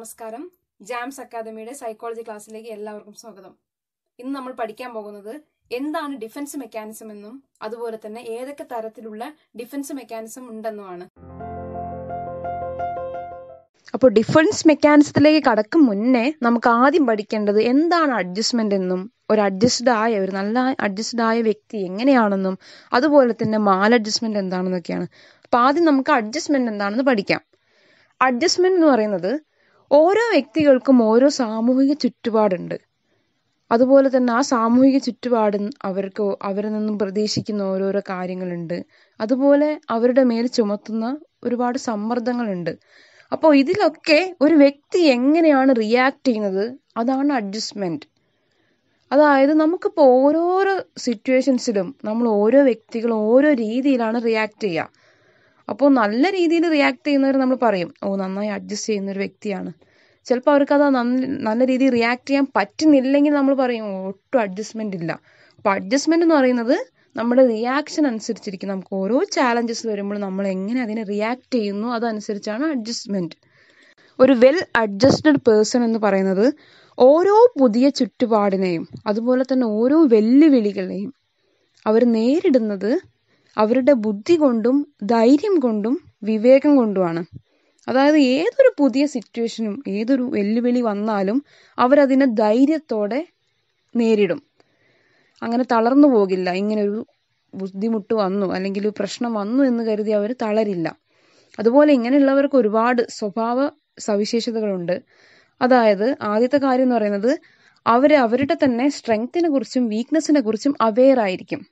നമസ്കാരം. ജാംസ് അക്കാദമിയുടെ സൈക്കോളജി ക്ലാസ്സിലേക്ക് എല്ലാവർക്കും സ്വാഗതം. ഇന്ന് നമ്മൾ പഠിക്കാൻ പോകുന്നത് എന്താണ് ഡിഫൻസ് മെക്കാനിസം എന്നും അതുപോലെ തന്നെ ഏതൊക്കെ തരത്തിലുള്ള ഡിഫൻസ് മെക്കാനിസം ഉണ്ടെന്നുമാണ്. അപ്പോൾ ഡിഫൻസ് മെക്കാനിസത്തിലേക്ക് കടക്കും മുന്നേ നമുക്ക് ആദ്യം പഠിക്കേണ്ടത് എന്താണ് അഡ്ജസ്റ്റ്മെന്റ് എന്നും ഒരു അഡ്ജസ്റ്റഡ് ആയ ഒരു നല്ല അഡ്ജസ്റ്റഡ് ആയ വ്യക്തി എങ്ങനെയാണെന്നും അതുപോലെ തന്നെ മാൽ അഡ്ജസ്റ്റ്മെന്റ് എന്താണെന്നൊക്കെയാണ്. അപ്പൊ ആദ്യം നമുക്ക് അഡ്ജസ്റ്റ്മെന്റ് എന്താണെന്ന് പഠിക്കാം. അഡ്ജസ്റ്റ്മെന്റ് എന്ന് പറയുന്നത് ഓരോ വ്യക്തികൾക്കും ഓരോ സാമൂഹിക ചുറ്റുപാടുണ്ട്. അതുപോലെ തന്നെ ആ സാമൂഹിക ചുറ്റുപാട് അവർക്ക് അവരിൽ നിന്നും പ്രതീക്ഷിക്കുന്ന ഓരോരോ കാര്യങ്ങളുണ്ട്. അതുപോലെ അവരുടെ മേൽ ചുമത്തുന്ന ഒരുപാട് സമ്മർദ്ദങ്ങളുണ്ട്. അപ്പോൾ ഇതിലൊക്കെ ഒരു വ്യക്തി എങ്ങനെയാണ് റിയാക്ട് ചെയ്യുന്നത്? അതാണ് അഡ്ജസ്റ്റ്മെന്റ് അതായത് നമുക്കിപ്പോൾ ഓരോരോ സിറ്റുവേഷൻസിലും നമ്മൾ ഓരോ വ്യക്തികളും ഓരോ രീതിയിലാണ് റിയാക്ട് ചെയ്യുക. അപ്പോൾ നല്ല രീതിയിൽ റിയാക്ട് ചെയ്യുന്നവർ നമ്മൾ പറയും ഓ നന്നായി അഡ്ജസ്റ്റ് ചെയ്യുന്ന ഒരു വ്യക്തിയാണ്. ചിലപ്പോൾ അവർക്ക് അത് നല്ല രീതിയിൽ റിയാക്ട് ചെയ്യാൻ പറ്റുന്നില്ലെങ്കിൽ നമ്മൾ പറയും ഒട്ടും അഡ്ജസ്റ്റ്മെന്റ് ഇല്ല. അപ്പോൾ അഡ്ജസ്റ്റ്മെന്റ് എന്ന് പറയുന്നത് നമ്മുടെ റിയാക്ഷൻ അനുസരിച്ചിരിക്കും. നമുക്ക് ഓരോ ചാലഞ്ചസ് വരുമ്പോൾ നമ്മൾ എങ്ങനെ അതിനെ റിയാക്ട് ചെയ്യുന്നു അതനുസരിച്ചാണ് അഡ്ജസ്റ്റ്മെന്റ് ഒരു വെൽ അഡ്ജസ്റ്റഡ് പേഴ്സൺ എന്ന് പറയുന്നത് ഓരോ പുതിയ ചുറ്റുപാടിനെയും അതുപോലെ തന്നെ ഓരോ വെല്ലുവിളികളെയും അവർ നേരിടുന്നത് അവരുടെ ബുദ്ധി കൊണ്ടും ധൈര്യം കൊണ്ടും വിവേകം കൊണ്ടുമാണ്. അതായത് ഏതൊരു പുതിയ സിറ്റുവേഷനും ഏതൊരു വെല്ലുവിളി വന്നാലും അവരതിനെ ധൈര്യത്തോടെ നേരിടും. അങ്ങനെ തളർന്നു പോകില്ല. ഇങ്ങനൊരു ബുദ്ധിമുട്ട് വന്നു അല്ലെങ്കിൽ പ്രശ്നം വന്നു എന്ന് കരുതി അവർ തളരില്ല. അതുപോലെ ഇങ്ങനെയുള്ളവർക്ക് ഒരുപാട് സ്വഭാവ സവിശേഷതകളുണ്ട്. അതായത് ആദ്യത്തെ കാര്യം എന്ന് പറയുന്നത് അവർ അവരുടെ തന്നെ സ്ട്രെങ്ത്തിനെ കുറിച്ചും വീക്ക്നെസ്സിനെ കുറിച്ചും അവെയർ ആയിരിക്കും.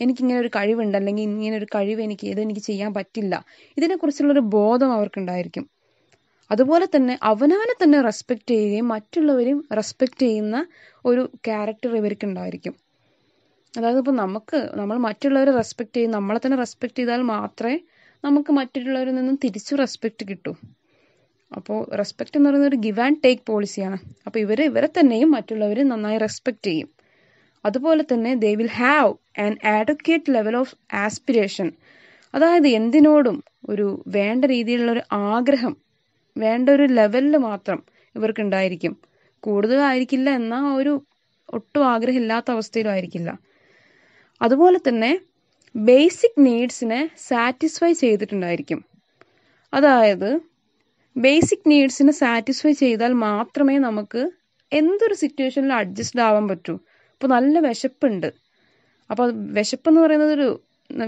എനിക്കിങ്ങനെ ഒരു കഴിവുണ്ട് അല്ലെങ്കിൽ ഇങ്ങനെ ഒരു കഴിവ് എനിക്ക് ഇതെനിക്ക് ചെയ്യാൻ പറ്റില്ല. ഇതിനെക്കുറിച്ചുള്ളൊരു ബോധം അവർക്കുണ്ടായിരിക്കും. അതുപോലെ തന്നെ അവനവനെ തന്നെ റെസ്പെക്റ്റ് ചെയ്യുകയും മറ്റുള്ളവരെയും റെസ്പെക്റ്റ് ചെയ്യുന്ന ഒരു ക്യാരക്ടർ ഇവർക്ക് ഉണ്ടായിരിക്കും അതായത് ഇപ്പോൾ നമുക്ക് നമ്മൾ മറ്റുള്ളവരെ റെസ്പെക്ട് ചെയ്യും നമ്മളെ തന്നെ റെസ്പെക്ട് ചെയ്താൽ മാത്രമേ നമുക്ക് മറ്റുള്ളവരിൽ നിന്നും തിരിച്ചു റെസ്പെക്റ്റ് കിട്ടൂ. അപ്പോൾ റെസ്പെക്റ്റ് എന്ന് പറയുന്നത് ഒരു ഗിവ് ആൻഡ് ടേക്ക് പോളിസിയാണ് അപ്പോൾ ഇവർ ഇവരെ തന്നെയും മറ്റുള്ളവരെ നന്നായി റെസ്പെക്റ്റ് ചെയ്യും. അതുപോലെ തന്നെ they will have an adequate level of aspiration അതായത് എന്തിനോടും ഒരു വേണ്ട രീതിയിലുള്ള ഒരു ആഗ്രഹം വേണ്ട ഒരു ലെവലിൽ മാത്രം ഇവർക്കുണ്ടായിരിക്കും. കൂടുതലായിരിക്കില്ല എന്നാൽ ഒരു ഒട്ടും ആഗ്രഹമില്ലാത്ത അവസ്ഥയിലും ആയിരിക്കില്ല. അതുപോലെ തന്നെ ബേസിക് നീഡ്സിനെ സാറ്റിസ്ഫൈ ചെയ്തിട്ടുണ്ടായിരിക്കും. അതായത് ബേസിക് നീഡ്സിനെ സാറ്റിസ്ഫൈ ചെയ്താൽ മാത്രമേ നമുക്ക് എന്തൊരു സിറ്റുവേഷനിലും അഡ്ജസ്റ്റ് ആവാൻ പറ്റൂ. ഇപ്പോൾ നല്ല വിശപ്പുണ്ട്. അപ്പോൾ വിശപ്പ് എന്ന് പറയുന്നത് ഒരു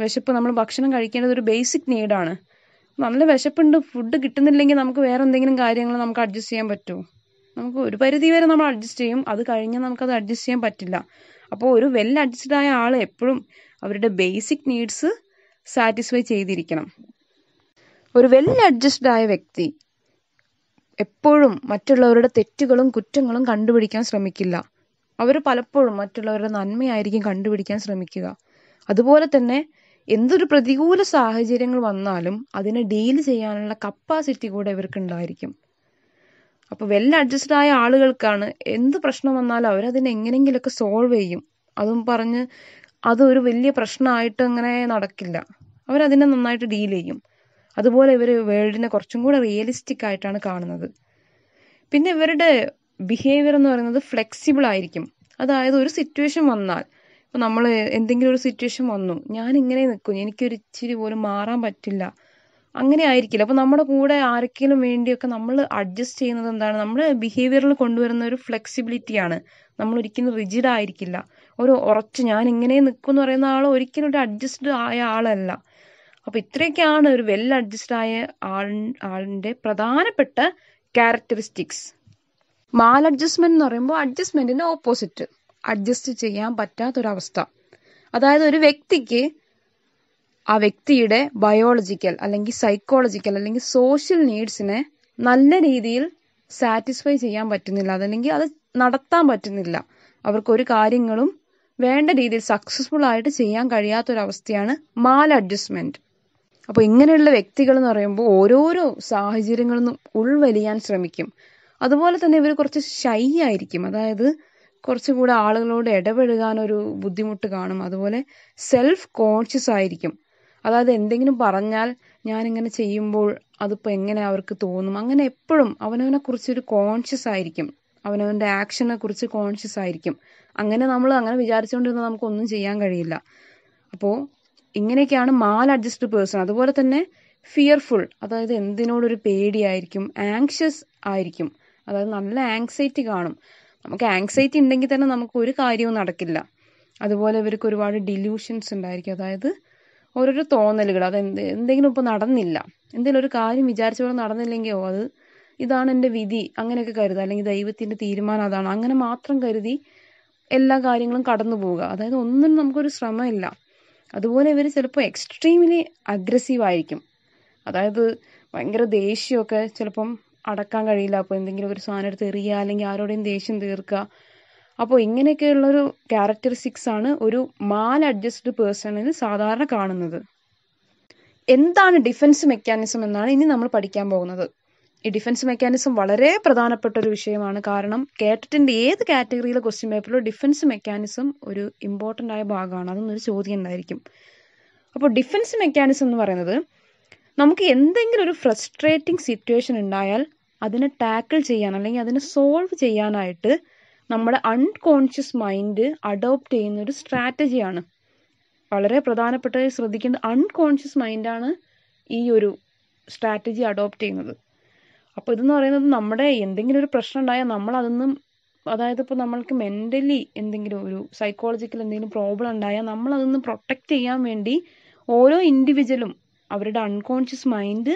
വിശപ്പ് നമ്മൾ ഭക്ഷണം കഴിക്കേണ്ടത് ഒരു ബേസിക് നീഡാണ് നല്ല വിശപ്പുണ്ട് ഫുഡ് കിട്ടുന്നില്ലെങ്കിൽ നമുക്ക് വേറെ എന്തെങ്കിലും കാര്യങ്ങൾ നമുക്ക് അഡ്ജസ്റ്റ് ചെയ്യാൻ പറ്റുമോ നമുക്ക് ഒരു പരിധി വരെ നമ്മൾ അഡ്ജസ്റ്റ് ചെയ്യും അത് കഴിഞ്ഞാൽ നമുക്കത് അഡ്ജസ്റ്റ് ചെയ്യാൻ പറ്റില്ല. അപ്പോൾ ഒരു വെൽ അഡ്ജസ്റ്റഡ് ആയ ആൾ എപ്പോഴും അവരുടെ ബേസിക് നീഡ്സ് സാറ്റിസ്ഫൈ ചെയ്തിരിക്കണം. ഒരു വെൽ അഡ്ജസ്റ്റഡ് ആയ വ്യക്തി എപ്പോഴും മറ്റുള്ളവരുടെ തെറ്റുകളും കുറ്റങ്ങളും കണ്ടുപിടിക്കാൻ ശ്രമിക്കില്ല. അവർ പലപ്പോഴും മറ്റുള്ളവരുടെ നന്മയായിരിക്കും കണ്ടുപിടിക്കാൻ ശ്രമിക്കുക. അതുപോലെ തന്നെ എന്തൊരു പ്രതികൂല സാഹചര്യങ്ങൾ വന്നാലും അതിനെ ഡീൽ ചെയ്യാനുള്ള കപ്പാസിറ്റി കൂടെ ഇവർക്ക് ഉണ്ടായിരിക്കും അപ്പോൾ വെൽ അഡ്ജസ്റ്റഡ് ആയ ആളുകൾക്കാണ് എന്ത് പ്രശ്നം വന്നാലും അവരതിനെ എങ്ങനെയെങ്കിലുമൊക്കെ സോൾവ് ചെയ്യും. അതും പറഞ്ഞ് അതൊരു വലിയ പ്രശ്നമായിട്ട് അങ്ങനെ നടക്കില്ല. അവരതിനെ നന്നായിട്ട് ഡീൽ ചെയ്യും. അതുപോലെ ഇവർ വേൾഡിനെ കുറച്ചും കൂടെ റിയലിസ്റ്റിക് ആയിട്ടാണ് കാണുന്നത്. പിന്നെ ഇവരുടെ ബിഹേവിയർ എന്ന് പറയുന്നത് ഫ്ലെക്സിബിൾ ആയിരിക്കും. അതായത് ഒരു സിറ്റുവേഷൻ വന്നാൽ ഇപ്പം നമ്മൾ എന്തെങ്കിലും ഒരു സിറ്റുവേഷൻ വന്നു ഞാൻ ഇങ്ങനെ നിൽക്കും എനിക്കൊരു ഇച്ചിരി പോലും മാറാൻ പറ്റില്ല അങ്ങനെ ആയിരിക്കില്ല. അപ്പം നമ്മുടെ കൂടെ ആർക്കെങ്കിലും വേണ്ടിയൊക്കെ നമ്മൾ അഡ്ജസ്റ്റ് ചെയ്യുന്നത് എന്താണ്? നമ്മുടെ ബിഹേവിയറിൽ കൊണ്ടുവരുന്ന ഒരു ഫ്ലെക്സിബിലിറ്റിയാണ് നമ്മൾ ഒരിക്കലും റിജിഡ് ആയിരിക്കില്ല. ഒരു ഉറച്ച് ഞാൻ ഇങ്ങനെ നിൽക്കും എന്ന് പറയുന്ന ആൾ ഒരിക്കലും ഒരു അഡ്ജസ്റ്റഡ് ആയ ആളല്ല. അപ്പോൾ ഇത്രയൊക്കെയാണ് ഒരു വെൽ അഡ്ജസ്റ്റഡ് ആയ ആൾ ആളിന്റെ പ്രധാനപ്പെട്ട ക്യാരക്ടറിസ്റ്റിക്സ് മാൽ അഡ്ജസ്റ്റ്മെന്റ് എന്ന് പറയുമ്പോൾ അഡ്ജസ്റ്റ്മെന്റിന്റെ ഓപ്പോസിറ്റ്. അഡ്ജസ്റ്റ് ചെയ്യാൻ പറ്റാത്തൊരവസ്ഥ. അതായത് ഒരു വ്യക്തിക്ക് ആ വ്യക്തിയുടെ ബയോളജിക്കൽ അല്ലെങ്കിൽ സൈക്കോളജിക്കൽ അല്ലെങ്കിൽ സോഷ്യൽ നീഡ്സിനെ നല്ല രീതിയിൽ സാറ്റിസ്ഫൈ ചെയ്യാൻ പറ്റുന്നില്ല. അതല്ലെങ്കിൽ അത് നടത്താൻ പറ്റുന്നില്ല. അവർക്ക് ഒരു കാര്യങ്ങളും വേണ്ട രീതിയിൽ സക്സസ്ഫുൾ ആയിട്ട് ചെയ്യാൻ കഴിയാത്തൊരവസ്ഥയാണ് മാൽ അഡ്ജസ്റ്റ്മെന്റ്. അപ്പോൾ ഇങ്ങനെയുള്ള വ്യക്തികൾ എന്ന് പറയുമ്പോൾ ഓരോരോ സാഹചര്യങ്ങളിൽ നിന്നും ഉൾവലിയാൻ ശ്രമിക്കും. അതുപോലെ തന്നെ ഇവർ കുറച്ച് ഷൈ ആയിരിക്കും. അതായത് കുറച്ചുകൂടെ ആളുകളോട് ഇടപഴകാനൊരു ബുദ്ധിമുട്ട് കാണും. അതുപോലെ സെൽഫ് കോൺഷ്യസ് ആയിരിക്കും. അതായത് എന്തെങ്കിലും പറഞ്ഞാൽ ഞാനിങ്ങനെ ചെയ്യുമ്പോൾ അതിപ്പോൾ എങ്ങനെ അവർക്ക് തോന്നും? അങ്ങനെ എപ്പോഴും അവനവനെ കുറിച്ചൊരു കോൺഷ്യസ് ആയിരിക്കും. അവനവന്റെ ആക്ഷനെ കുറിച്ച് കോൺഷ്യസ് ആയിരിക്കും. അങ്ങനെ നമ്മൾ അങ്ങനെ വിചാരിച്ചുകൊണ്ടിരുന്നാൽ നമുക്കൊന്നും ചെയ്യാൻ കഴിയില്ല. അപ്പോൾ ഇങ്ങനെയൊക്കെയാണ് മാൽ അഡ്ജസ്റ്റ് പേഴ്സൺ അതുപോലെ തന്നെ ഫിയർഫുൾ അതായത് എന്തിനോടൊരു പേടിയായിരിക്കും? ആങ്ഷ്യസ് ആയിരിക്കും. അതായത് നല്ല ആങ്സൈറ്റി കാണും. നമുക്ക് ആങ്സൈറ്റി ഉണ്ടെങ്കിൽ തന്നെ നമുക്ക് ഒരു കാര്യവും നടക്കില്ല. അതുപോലെ ഇവർക്ക് ഒരുപാട് ഡിലൂഷൻസ് ഉണ്ടായിരിക്കും. അതായത് ഓരോരോ തോന്നലുകൾ. അത് എന്ത് എന്തെങ്കിലും ഇപ്പോൾ നടന്നില്ല. എന്തെങ്കിലും ഒരു കാര്യം വിചാരിച്ച ഓ അത് ഇതാണ് എന്റെ വിധി. അങ്ങനെയൊക്കെ കരുതുക. അല്ലെങ്കിൽ ദൈവത്തിന്റെ തീരുമാനം അതാണ്. അങ്ങനെ മാത്രം കരുതി എല്ലാ കാര്യങ്ങളും കടന്നു പോവുക. അതായത് ഒന്നും നമുക്കൊരു ശ്രമമില്ല. അതുപോലെ ഇവർ ചിലപ്പോൾ എക്സ്ട്രീംലി അഗ്രസീവ് ആയിരിക്കും. അതായത് ഭയങ്കര ദേഷ്യമൊക്കെ ചിലപ്പം അടക്കാൻ കഴിയില്ല. അപ്പോൾ എന്തെങ്കിലും ഒരു സാധനം എടുത്ത് എറിയുക അല്ലെങ്കിൽ ആരോടെയും ദേഷ്യം തീർക്കുക. അപ്പോൾ ഇങ്ങനെയൊക്കെയുള്ളൊരു ക്യാരക്ടറിസ്റ്റിക്സ് ആണ് ഒരു മാൽ അഡ്ജസ്റ്റഡ് പേഴ്സണിൽ സാധാരണ കാണുന്നത്. എന്താണ് ഡിഫൻസ് മെക്കാനിസം എന്നാണ് ഇനി നമ്മൾ പഠിക്കാൻ പോകുന്നത്. ഈ ഡിഫൻസ് മെക്കാനിസം വളരെ പ്രധാനപ്പെട്ട ഒരു വിഷയമാണ്. കാരണം കേട്ടിട്ടിന്റെ ഏത് കാറ്റഗറിയിലെ ക്വസ്റ്റ്യൻ പേപ്പറിലും ഡിഫൻസ് മെക്കാനിസം ഒരു ഇമ്പോർട്ടന്റ് ആയ ഭാഗമാണ്. അതൊന്നൊരു ചോദ്യം ഉണ്ടായിരിക്കും. അപ്പോൾ ഡിഫൻസ് മെക്കാനിസം എന്ന് പറയുന്നത് നമുക്ക് എന്തെങ്കിലും ഒരു ഫ്രസ്ട്രേറ്റിംഗ് സിറ്റുവേഷൻ ഉണ്ടായാൽ അതിനെ ടാക്കിൾ ചെയ്യാൻ അല്ലെങ്കിൽ അതിനെ സോൾവ് ചെയ്യാനായിട്ട് നമ്മുടെ അൺകോൺഷ്യസ് മൈൻഡ് അഡോപ്റ്റ് ചെയ്യുന്ന ഒരു സ്ട്രാറ്റജിയാണ് വളരെ പ്രധാനപ്പെട്ട ശ്രദ്ധിക്കേണ്ട അൺകോൺഷ്യസ് മൈൻഡാണ് ഈ ഒരു സ്ട്രാറ്റജി അഡോപ്റ്റ് ചെയ്യുന്നത്. അപ്പോൾ ഇതെന്ന് പറയുന്നത് നമ്മുടെ എന്തെങ്കിലും ഒരു പ്രശ്നം ഉണ്ടായാൽ നമ്മൾ അതൊന്നും അതായത് ഇപ്പോൾ നമ്മൾക്ക് മെന്റലി എന്തെങ്കിലും ഒരു സൈക്കോളജിക്കൽ എന്തെങ്കിലും പ്രോബ്ലം ഉണ്ടായാൽ നമ്മൾ അതൊന്ന് പ്രൊട്ടക്റ്റ് ചെയ്യാൻ വേണ്ടി ഓരോ ഇൻഡിവിജ്വലും അവരുടെ അൺകോൺഷ്യസ് മൈൻഡ്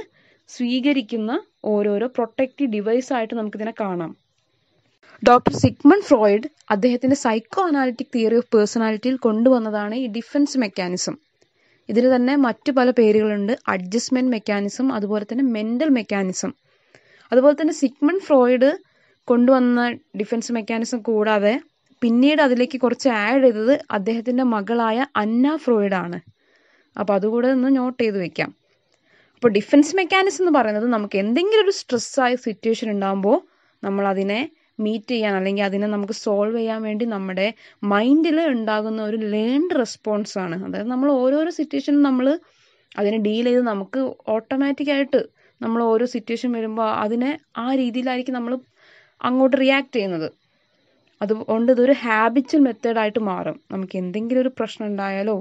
സ്വീകരിക്കുന്ന ഓരോരോ പ്രൊട്ടക്റ്റീവ് ഡിവൈസ് ആയിട്ട് നമുക്കിതിനെ കാണാം. ഡോക്ടർ സിഗ്മൺ ഫ്രോയിഡ് അദ്ദേഹത്തിന്റെ സൈക്കോ അനാലിറ്റിക് തിയറി ഓഫ് പേഴ്സണാലിറ്റിയിൽ കൊണ്ടുവന്നതാണ് ഈ ഡിഫൻസ് മെക്കാനിസം ഇതിന് തന്നെ മറ്റു പല പേരുകളുണ്ട്. അഡ്ജസ്റ്റ്മെന്റ് മെക്കാനിസം അതുപോലെ തന്നെ മെന്റൽ മെക്കാനിസം അതുപോലെ തന്നെ സിഗ്മൺ ഫ്രോയിഡ് കൊണ്ടുവന്ന ഡിഫൻസ് മെക്കാനിസം കൂടാതെ പിന്നീട് അതിലേക്ക് കുറച്ച് ആഡ് ചെയ്തത് അദ്ദേഹത്തിന്റെ മകളായ അന്ന ഫ്രോയിഡ് ആണ് അപ്പോൾ അതുകൂടെ ഒന്ന് നോട്ട് ചെയ്ത് വെക്കാം. അപ്പോൾ ഡിഫൻസ് മെക്കാനിസം എന്ന് പറയുന്നത് നമുക്ക് എന്തെങ്കിലും ഒരു സ്ട്രെസ്സായ സിറ്റുവേഷൻ ഉണ്ടാകുമ്പോൾ നമ്മൾ അതിനെ മീറ്റ് ചെയ്യാൻ അല്ലെങ്കിൽ അതിനെ നമുക്ക് സോൾവ് ചെയ്യാൻ വേണ്ടി നമ്മുടെ മൈൻഡിൽ ഉണ്ടാകുന്ന ഒരു ലേൺഡ് റെസ്പോൺസ് ആണ്. അതായത് നമ്മൾ ഓരോരോ സിറ്റുവേഷനും നമ്മൾ അതിനെ ഡീൽ ചെയ്ത് നമുക്ക് ഓട്ടോമാറ്റിക്കായിട്ട് നമ്മൾ ഓരോ സിറ്റുവേഷൻ വരുമ്പോൾ അതിനെ ആ രീതിയിലായിരിക്കും നമ്മൾ അങ്ങോട്ട് റിയാക്ട് ചെയ്യുന്നത്. അതുകൊണ്ട് ഇതൊരു ഹാബിച്വൽ മെത്തേഡായിട്ട് മാറും. നമുക്ക് എന്തെങ്കിലും ഒരു പ്രശ്നം ഉണ്ടായാലോ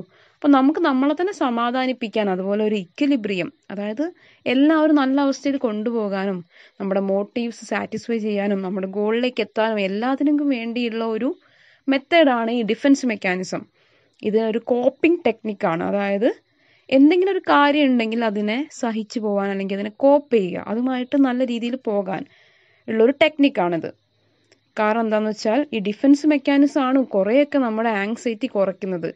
അപ്പോൾ നമുക്ക് നമ്മളെ തന്നെ സമാധാനിപ്പിക്കാൻ അതുപോലെ ഒരു ഇക്വലിബ്രിയം അതായത് എല്ലാവരും നല്ല അവസ്ഥയിൽ കൊണ്ടുപോകാനും നമ്മുടെ മോട്ടീവ്സ് സാറ്റിസ്ഫൈ ചെയ്യാനും നമ്മുടെ ഗോളിലേക്ക് എത്താനും എല്ലാത്തിനും വേണ്ടിയുള്ള ഒരു മെത്തേഡാണ് ഈ ഡിഫൻസ് മെക്കാനിസം ഇത് ഒരു കോപ്പിംഗ് ടെക്നിക്കാണ് അതായത് എന്തെങ്കിലും ഒരു കാര്യം ഉണ്ടെങ്കിൽ അതിനെ സഹിച്ചു പോകാൻ അല്ലെങ്കിൽ അതിനെ കോപ്പ് ചെയ്യുക. അതുമായിട്ട് നല്ല രീതിയിൽ പോകാൻ ഉള്ളൊരു ടെക്നിക്കാണിത് കാരണം എന്താണെന്ന് വെച്ചാൽ ഈ ഡിഫൻസ് മെക്കാനിസം ആണ് കുറേയൊക്കെ നമ്മുടെ ആങ്സൈറ്റി കുറയ്ക്കുന്നത്.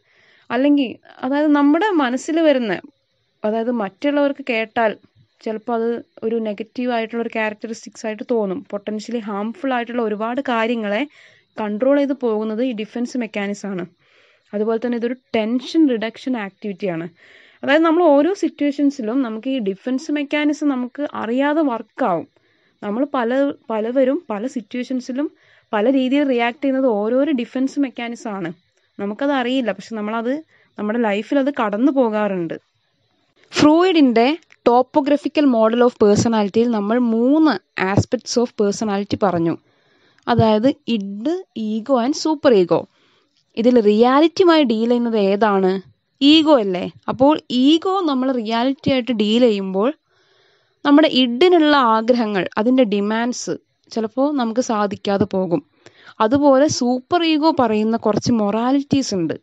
അല്ലെങ്കിൽ അതായത് നമ്മുടെ മനസ്സിൽ വരുന്ന അതായത് മറ്റുള്ളവർക്ക് കേട്ടാൽ ചിലപ്പോൾ അത് ഒരു നെഗറ്റീവ് ആയിട്ടുള്ള ഒരു ക്യാരക്ടറിസ്റ്റിക്സ് ആയിട്ട് തോന്നും. പൊട്ടൻഷ്യലി ഹാംഫുൾ ആയിട്ടുള്ള ഒരുപാട് കാര്യങ്ങളെ കൺട്രോൾ ചെയ്ത് പോകുന്നത് ഈ ഡിഫൻസ് മെക്കാനിസം ആണ്. അതുപോലെ തന്നെ ഇതൊരു ടെൻഷൻ റിഡക്ഷൻ ആക്ടിവിറ്റിയാണ് അതായത് നമ്മൾ ഓരോ സിറ്റുവേഷൻസിലും നമുക്ക് ഈ ഡിഫൻസ് മെക്കാനിസം നമുക്ക് അറിയാതെ വർക്കാവും നമ്മൾ പല പലവരും പല സിറ്റുവേഷൻസിലും പല രീതിയിൽ റിയാക്ട് ചെയ്യുന്നത് ഓരോരോ ഡിഫൻസ് മെക്കാനിസം ആണ്. നമുക്കത് അറിയില്ല. പക്ഷെ നമ്മളത് നമ്മുടെ ലൈഫിൽ അത് കടന്നു പോകാറുണ്ട്. ഫ്രൂയിഡിന്റെ ടോപ്പോഗ്രഫിക്കൽ മോഡൽ ഓഫ് പേഴ്സണാലിറ്റിയിൽ നമ്മൾ മൂന്ന് ആസ്പെക്ട്സ് ഓഫ് പേഴ്സണാലിറ്റി പറഞ്ഞു. അതായത് id ego and super ego. ഇതിൽ റിയാലിറ്റിയുമായി ഡീൽ ചെയ്യുന്നത് ഏതാണ്? ഈഗോ അല്ലേ? അപ്പോൾ ഈഗോ നമ്മൾ റിയാലിറ്റി ആയിട്ട് ഡീൽ ചെയ്യുമ്പോൾ നമ്മുടെ ഇഡിനുള്ള ആഗ്രഹങ്ങൾ അതിന്റെ ഡിമാൻഡ്സ് ചിലപ്പോൾ നമുക്ക് സാധിക്കാതെ പോകും. അതുപോലെ സൂപ്പർ ഈഗോ പറയുന്ന കുറച്ച് മൊറാലിറ്റീസ് ഉണ്ട്.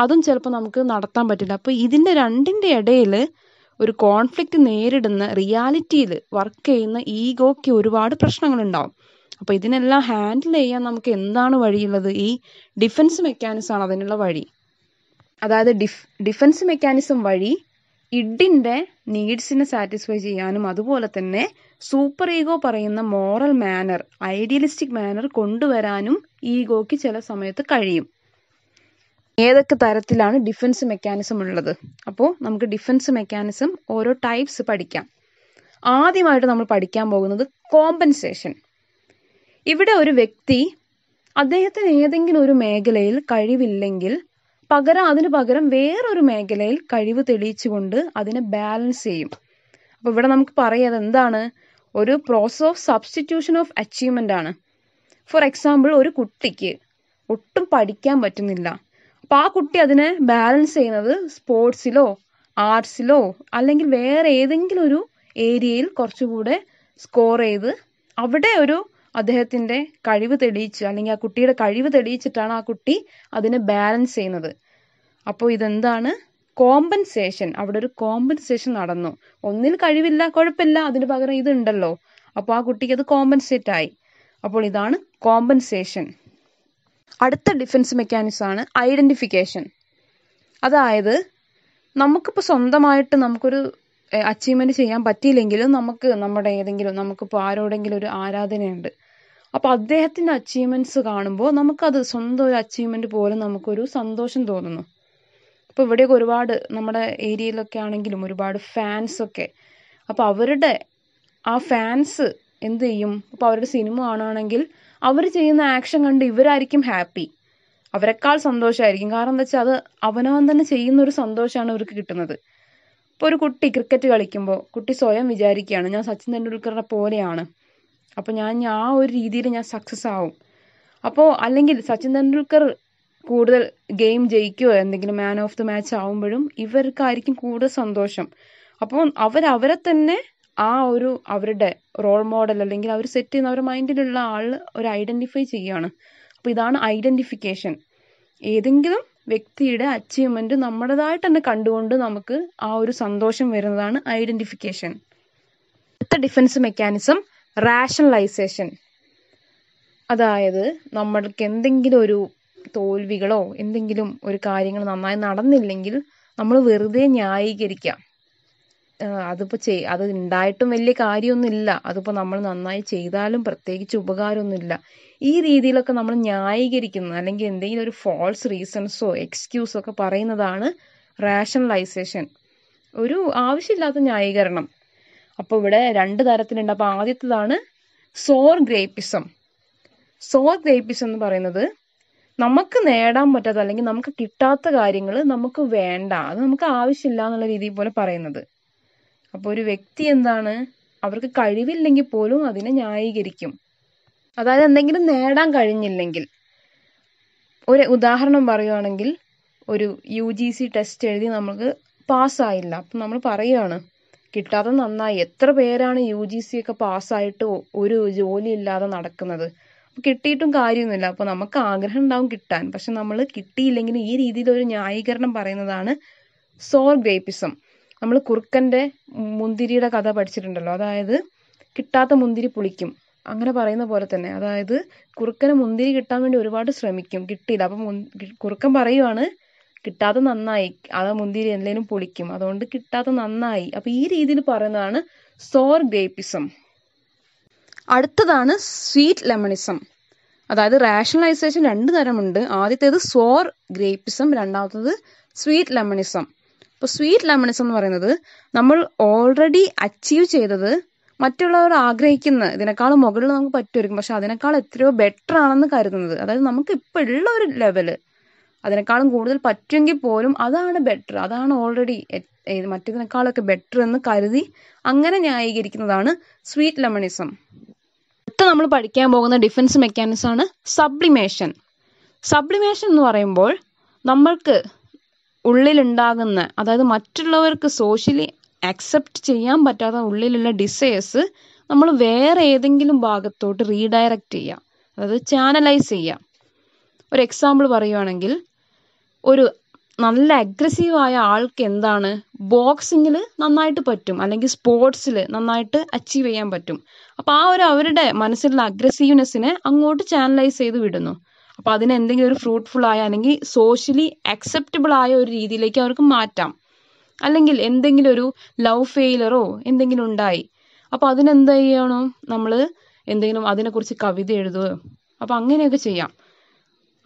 അതും ചിലപ്പോൾ നമുക്ക് നടത്താൻ പറ്റില്ല. അപ്പോൾ ഇതിന്റെ രണ്ടിന്റെ ഇടയിൽ ഒരു കോൺഫ്ലിക്റ്റ് നേരിടുന്ന റിയാലിറ്റിയിൽ വർക്ക് ചെയ്യുന്ന ഈഗോയ്ക്ക് ഒരുപാട് പ്രശ്നങ്ങളുണ്ടാവും. അപ്പോൾ ഇതിനെല്ലാം ഹാൻഡിൽ ചെയ്യാൻ നമുക്ക് എന്താണ് വഴിയുള്ളത്? ഈ ഡിഫൻസ് മെക്കാനിസം ആണ് അതിനുള്ള വഴി. അതായത് ഡിഫ് ഡിഫൻസ് മെക്കാനിസം വഴി ഇഡിന്റെ നീഡ്സിനെ സാറ്റിസ്ഫൈ ചെയ്യാനും അതുപോലെ തന്നെ സൂപ്പർ ഈഗോ പറയുന്ന മോറൽ മാനർ ഐഡിയലിസ്റ്റിക് മാനർ കൊണ്ടുവരാനും ഈഗോയ്ക്ക് ചില സമയത്ത് കഴിയും. ഏതൊക്കെ തരത്തിലാണ് ഡിഫൻസ് മെക്കാനിസം ഉള്ളത്? അപ്പോൾ നമുക്ക് ഡിഫൻസ് മെക്കാനിസം ഓരോ ടൈപ്സ് പഠിക്കാം. ആദ്യമായിട്ട് നമ്മൾ പഠിക്കാൻ പോകുന്നത് കോമ്പൻസേഷൻ. ഇവിടെ ഒരു വ്യക്തി അദ്ദേഹത്തിന് ഏതെങ്കിലും ഒരു മേഖലയിൽ കഴിവില്ലെങ്കിൽ പകരം അതിന് പകരം വേറൊരു മേഖലയിൽ കഴിവ് തെളിയിച്ചുകൊണ്ട് അതിനെ ബാലൻസ് ചെയ്യും. അപ്പോൾ ഇവിടെ നമുക്ക് പറയാം എന്താണ് ഒരു process of substitution of achievement ആണ്. ഫോർ എക്സാമ്പിൾ ഒരു കുട്ടിക്ക് ഒട്ടും പഠിക്കാൻ പറ്റുന്നില്ല. അപ്പോൾ ആ കുട്ടി അതിനെ ബാലൻസ് ചെയ്യുന്നത് സ്പോർട്സിലോ ആർട്സിലോ അല്ലെങ്കിൽ വേറെ ഏതെങ്കിലും ഒരു ഏരിയയിൽ കുറച്ചുകൂടെ സ്കോർ ചെയ്ത് അവിടെ ഒരു അദ്ദേഹത്തിന്റെ കഴിവ് തെളിയിച്ച് അല്ലെങ്കിൽ ആ കുട്ടിയുടെ കഴിവ് തെളിയിച്ചിട്ടാണ് ആ കുട്ടി അതിനെ ബാലൻസ് ചെയ്യുന്നത്. അപ്പോൾ ഇതെന്താണ്? കോമ്പൻസേഷൻ അവിടെ ഒരു കോമ്പൻസേഷൻ നടന്നു. ഒന്നിൽ കഴിവില്ല കുഴപ്പമില്ല അതിന് പകരം ഇതുണ്ടല്ലോ അപ്പോൾ ആ കുട്ടിക്ക് അത് കോമ്പൻസേറ്റ് ആയി. അപ്പോൾ ഇതാണ് കോമ്പൻസേഷൻ അടുത്ത ഡിഫൻസ് മെക്കാനിസം ആണ് ഐഡന്റിഫിക്കേഷൻ അതായത് നമുക്കിപ്പോൾ സ്വന്തമായിട്ട് നമുക്കൊരു അച്ചീവ്മെന്റ് ചെയ്യാൻ പറ്റിയില്ലെങ്കിലും നമുക്ക് നമ്മുടെ ഏതെങ്കിലും നമുക്കിപ്പോൾ ആരോടെങ്കിലും ഒരു ആരാധനയുണ്ട്. അപ്പോൾ അദ്ദേഹത്തിന്റെ അച്ചീവ്മെന്റ്സ് കാണുമ്പോൾ നമുക്കത് സ്വന്തം ഒരു അച്ചീവ്മെന്റ് പോലെ നമുക്കൊരു സന്തോഷം തോന്നുന്നു. ഇപ്പോൾ ഇവിടെയൊക്കെ ഒരുപാട് നമ്മുടെ ഏരിയയിലൊക്കെ ആണെങ്കിലും ഒരുപാട് ഫാൻസ് ഒക്കെ. അപ്പോൾ അവരുടെ ആ ഫാൻസ് എന്ത് ചെയ്യും? അപ്പോൾ അവരുടെ സിനിമ കാണുകയാണെങ്കിൽ അവർ ചെയ്യുന്ന ആക്ഷൻ കണ്ട് ഇവരായിരിക്കും ഹാപ്പി അവരെക്കാൾ സന്തോഷമായിരിക്കും കാരണം എന്താ വെച്ചാൽ അത് അവനവൻ തന്നെ ചെയ്യുന്ന ഒരു സന്തോഷമാണ് അവർക്ക് കിട്ടുന്നത്. ഇപ്പോൾ ഒരു കുട്ടി ക്രിക്കറ്റ് കളിക്കുമ്പോൾ കുട്ടി സ്വയം വിചാരിക്കുകയാണ് ഞാൻ സച്ചിൻ തെണ്ടുൽക്കറിനെ പോലെയാണ്. അപ്പോൾ ഞാൻ ആ ഒരു രീതിയിൽ ഞാൻ സക്സസ് ആവും. അപ്പോൾ അല്ലെങ്കിൽ സച്ചിൻ തെണ്ടുൽക്കർ കൂടുതൽ ഗെയിം ജയിക്കുകയോ എന്തെങ്കിലും മാൻ ഓഫ് ദി മാച്ച് ആവുമ്പോഴും ഇവർക്കായിരിക്കും കൂടുതൽ സന്തോഷം. അപ്പോൾ അവർ അവരെ തന്നെ ആ ഒരു അവരുടെ റോൾ മോഡൽ അല്ലെങ്കിൽ അവർ സെറ്റ് ചെയ്യുന്ന അവരുടെ മൈൻഡിലുള്ള ആൾ ഒരു ഐഡന്റിഫൈ ചെയ്യുകയാണ് അപ്പോൾ ഇതാണ് ഐഡന്റിഫിക്കേഷൻ ഏതെങ്കിലും വ്യക്തിയുടെ അച്ചീവ്മെന്റ് നമ്മുടേതായിട്ട് തന്നെ കണ്ടുകൊണ്ട് നമുക്ക് ആ ഒരു സന്തോഷം വരുന്നതാണ് ഐഡന്റിഫിക്കേഷൻ അടുത്ത ഡിഫൻസ് മെക്കാനിസം റാഷണലൈസേഷൻ അതായത് നമ്മൾക്ക് എന്തെങ്കിലും ഒരു തോൽവികളോ എന്തെങ്കിലും ഒരു കാര്യങ്ങൾ നന്നായി നടന്നില്ലെങ്കിൽ നമ്മൾ വെറുതെ ന്യായീകരിക്കാം. അതിപ്പോൾ ചെയ് അത് ഉണ്ടായിട്ടും വലിയ കാര്യമൊന്നുമില്ല. അതിപ്പോൾ നമ്മൾ നന്നായി ചെയ്താലും പ്രത്യേകിച്ച് ഉപകാരമൊന്നുമില്ല. ഈ രീതിയിലൊക്കെ നമ്മൾ ന്യായീകരിക്കുന്നത് അല്ലെങ്കിൽ എന്തെങ്കിലും ഒരു ഫോൾസ് റീസൺസോ എക്സ്ക്യൂസോ ഒക്കെ പറയുന്നതാണ് റാഷണലൈസേഷൻ ഒരു ആവശ്യമില്ലാത്ത ന്യായീകരണം. അപ്പോൾ ഇവിടെ രണ്ട് തരത്തിലുണ്ട്. അപ്പോൾ ആദ്യത്തേതാണ് സോർ ഗ്രേപ്പിസം. സോർ ഗ്രേപ്പിസം എന്ന് പറയുന്നത് നമുക്ക് നേടാൻ പറ്റാത്ത അല്ലെങ്കിൽ നമുക്ക് കിട്ടാത്ത കാര്യങ്ങൾ നമുക്ക് വേണ്ട. അത് നമുക്ക് ആവശ്യമില്ല എന്നുള്ള രീതിയിൽ പോലെ പറയുന്നത്. അപ്പോൾ ഒരു വ്യക്തി എന്താണ്? അവർക്ക് കഴിവില്ലെങ്കിൽ പോലും അതിനെ ന്യായീകരിക്കും. അതായത് എന്തെങ്കിലും നേടാൻ കഴിഞ്ഞില്ലെങ്കിൽ. ഒരു ഉദാഹരണം പറയുവാണെങ്കിൽ ഒരു യു ജി സി ടെസ്റ്റ് എഴുതി നമുക്ക് പാസ്സായില്ല. അപ്പം നമ്മൾ പറയുകയാണ് കിട്ടാതെ നന്നായി. എത്ര പേരാണ് യു ജി സി ഒക്കെ പാസ്സായിട്ട് ഒരു ജോലി ഇല്ലാതെ നടക്കുന്നത് കിട്ടിയിട്ടും കാര്യമൊന്നുമില്ല. അപ്പോൾ നമുക്ക് ആഗ്രഹം ഉണ്ടാവും കിട്ടാൻ. പക്ഷെ നമ്മൾ കിട്ടിയില്ലെങ്കിൽ ഈ രീതിയിൽ ഒരു ന്യായീകരണം പറയുന്നതാണ് സോർ ഗ്രേപ്പിസം നമ്മൾ കുറുക്കന്റെ മുന്തിരിയുടെ കഥ പഠിച്ചിട്ടുണ്ടല്ലോ. അതായത് കിട്ടാത്ത മുന്തിരി പുളിക്കും. അങ്ങനെ പറയുന്ന പോലെ തന്നെ. അതായത് കുറുക്കന് മുന്തിരി കിട്ടാൻ വേണ്ടി ഒരുപാട് ശ്രമിക്കും. കിട്ടിയില്ല. അപ്പം കുറുക്കൻ പറയുവാണ് കിട്ടാതെ നന്നായി. അത് മുന്തിരി എന്തെങ്കിലും പൊളിക്കും. അതുകൊണ്ട് കിട്ടാതെ നന്നായി. അപ്പൊ ഈ രീതിയിൽ പറയുന്നതാണ് സോർ ഗ്രേപ്പിസം അടുത്തതാണ് സ്വീറ്റ് ലെമണിസം അതായത് റാഷണലൈസേഷൻ രണ്ട് തരമുണ്ട്. ആദ്യത്തേത് സോർ ഗ്രേപ്പിസം രണ്ടാമത്തത് സ്വീറ്റ് ലെമണിസം അപ്പോൾ സ്വീറ്റ് ലെമണിസം എന്ന് പറയുന്നത് നമ്മൾ ഓൾറെഡി അച്ചീവ് ചെയ്തത് മറ്റുള്ളവർ ആഗ്രഹിക്കുന്ന ഇതിനേക്കാൾ മുകളിൽ നമുക്ക് പറ്റുമായിരിക്കും. പക്ഷെ അതിനേക്കാൾ എത്രയോ ബെറ്റർ ആണെന്ന് കരുതുന്നത്. അതായത് നമുക്ക് ഇപ്പോൾ ഉള്ള ഒരു ലെവൽ അതിനേക്കാളും കൂടുതൽ പറ്റുമെങ്കിൽ പോലും അതാണ് ബെറ്റർ അതാണ് ഓൾറെഡി മറ്റേതിനേക്കാളൊക്കെ ബെറ്റർ എന്ന് കരുതി അങ്ങനെ ന്യായീകരിക്കുന്നതാണ് സ്വീറ്റ് ലെമണിസം അടുത്ത നമ്മൾ പഠിക്കാൻ പോകുന്ന ഡിഫൻസ് മെക്കാനിസം ആണ് സബ്ലിമേഷൻ സബ്ലിമേഷൻ എന്ന് പറയുമ്പോൾ നമ്മൾക്ക് ഉള്ളിലുണ്ടാകുന്ന അതായത് മറ്റുള്ളവർക്ക് സോഷ്യലി അക്സെപ്റ്റ് ചെയ്യാൻ പറ്റാത്ത ഉള്ളിലുള്ള ഡിസയേഴ്സ് നമ്മൾ വേറെ ഏതെങ്കിലും ഭാഗത്തോട്ട് റീഡയറക്റ്റ് ചെയ്യുക. അതായത് ചാനലൈസ് ചെയ്യുക. ഒരു എക്സാമ്പിൾ പറയുവാണെങ്കിൽ ഒരു നല്ല അഗ്രസീവായ ആൾക്ക് എന്താണ് ബോക്സിങ്ങിൽ നന്നായിട്ട് പറ്റും. അല്ലെങ്കിൽ സ്പോർട്സിൽ നന്നായിട്ട് അച്ചീവ് ചെയ്യാൻ പറ്റും. അപ്പൊ ആ ഒരു അവരുടെ മനസ്സിലുള്ള അഗ്രസീവ്നെസ്സിനെ അങ്ങോട്ട് ചാനലൈസ് ചെയ്ത് വിടുന്നു. അപ്പൊ അതിന് എന്തെങ്കിലും ഒരു ഫ്രൂട്ട്ഫുൾ ആയ അല്ലെങ്കിൽ സോഷ്യലി അക്സെപ്റ്റബിൾ ആയ ഒരു രീതിയിലേക്ക് അവർക്ക് മാറ്റാം. അല്ലെങ്കിൽ എന്തെങ്കിലും ഒരു ലവ് ഫെയിലറോ എന്തെങ്കിലും ഉണ്ടായി. അപ്പൊ അതിനെന്ത് ചെയ്യണം? നമ്മൾ എന്തെങ്കിലും അതിനെക്കുറിച്ച് കവിത എഴുതുകയോ അപ്പൊ അങ്ങനെയൊക്കെ ചെയ്യാം.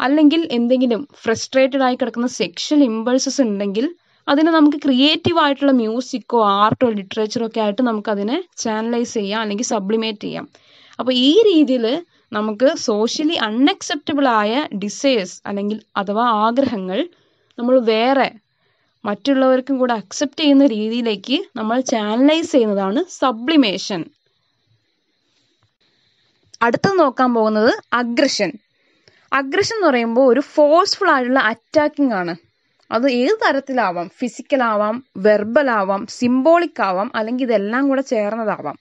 അല്ലെങ്കിൽ എന്തെങ്കിലും ഫ്രസ്ട്രേറ്റഡ് ആയി കിടക്കുന്ന സെക്ഷൽ ഇമ്പൾസസ് ഉണ്ടെങ്കിൽ അതിനെ നമുക്ക് ക്രിയേറ്റീവ് ആയിട്ടുള്ള മ്യൂസിക്കോ ആർട്ടോ ലിറ്ററേച്ചറോ ഒക്കെ ആയിട്ട് നമുക്ക് അതിനെ ചാനലൈസ് ചെയ്യാം അല്ലെങ്കിൽ സബ്ലിമേറ്റ് ചെയ്യാം. അപ്പോൾ ഈ രീതിയിൽ നമുക്ക് സോഷ്യലി അൺഅക്സെപ്റ്റബിൾ ആയ ഡിസയേഴ്സ് അല്ലെങ്കിൽ അഥവാ ആഗ്രഹങ്ങൾ നമ്മൾ വേറെ മറ്റുള്ളവർക്കും കൂടെ അക്സെപ്റ്റ് ചെയ്യുന്ന രീതിയിലേക്ക് നമ്മൾ ചാനലൈസ് ചെയ്യുന്നതാണ് സബ്ലിമേഷൻ അടുത്തത് നോക്കാൻ പോകുന്നത് അഗ്രഷൻ അഗ്രഷൻ എന്ന് പറയുമ്പോൾ ഒരു ഫോഴ്സ്ഫുൾ ആയിട്ടുള്ള അറ്റാക്കിംഗ് ആണ്. അത് ഏത് തരത്തിലാവാം? വെർബൽ ആവാം സിംബോളിക് ആവാം അല്ലെങ്കിൽ ഇതെല്ലാം കൂടെ ചേർന്നതാവാം.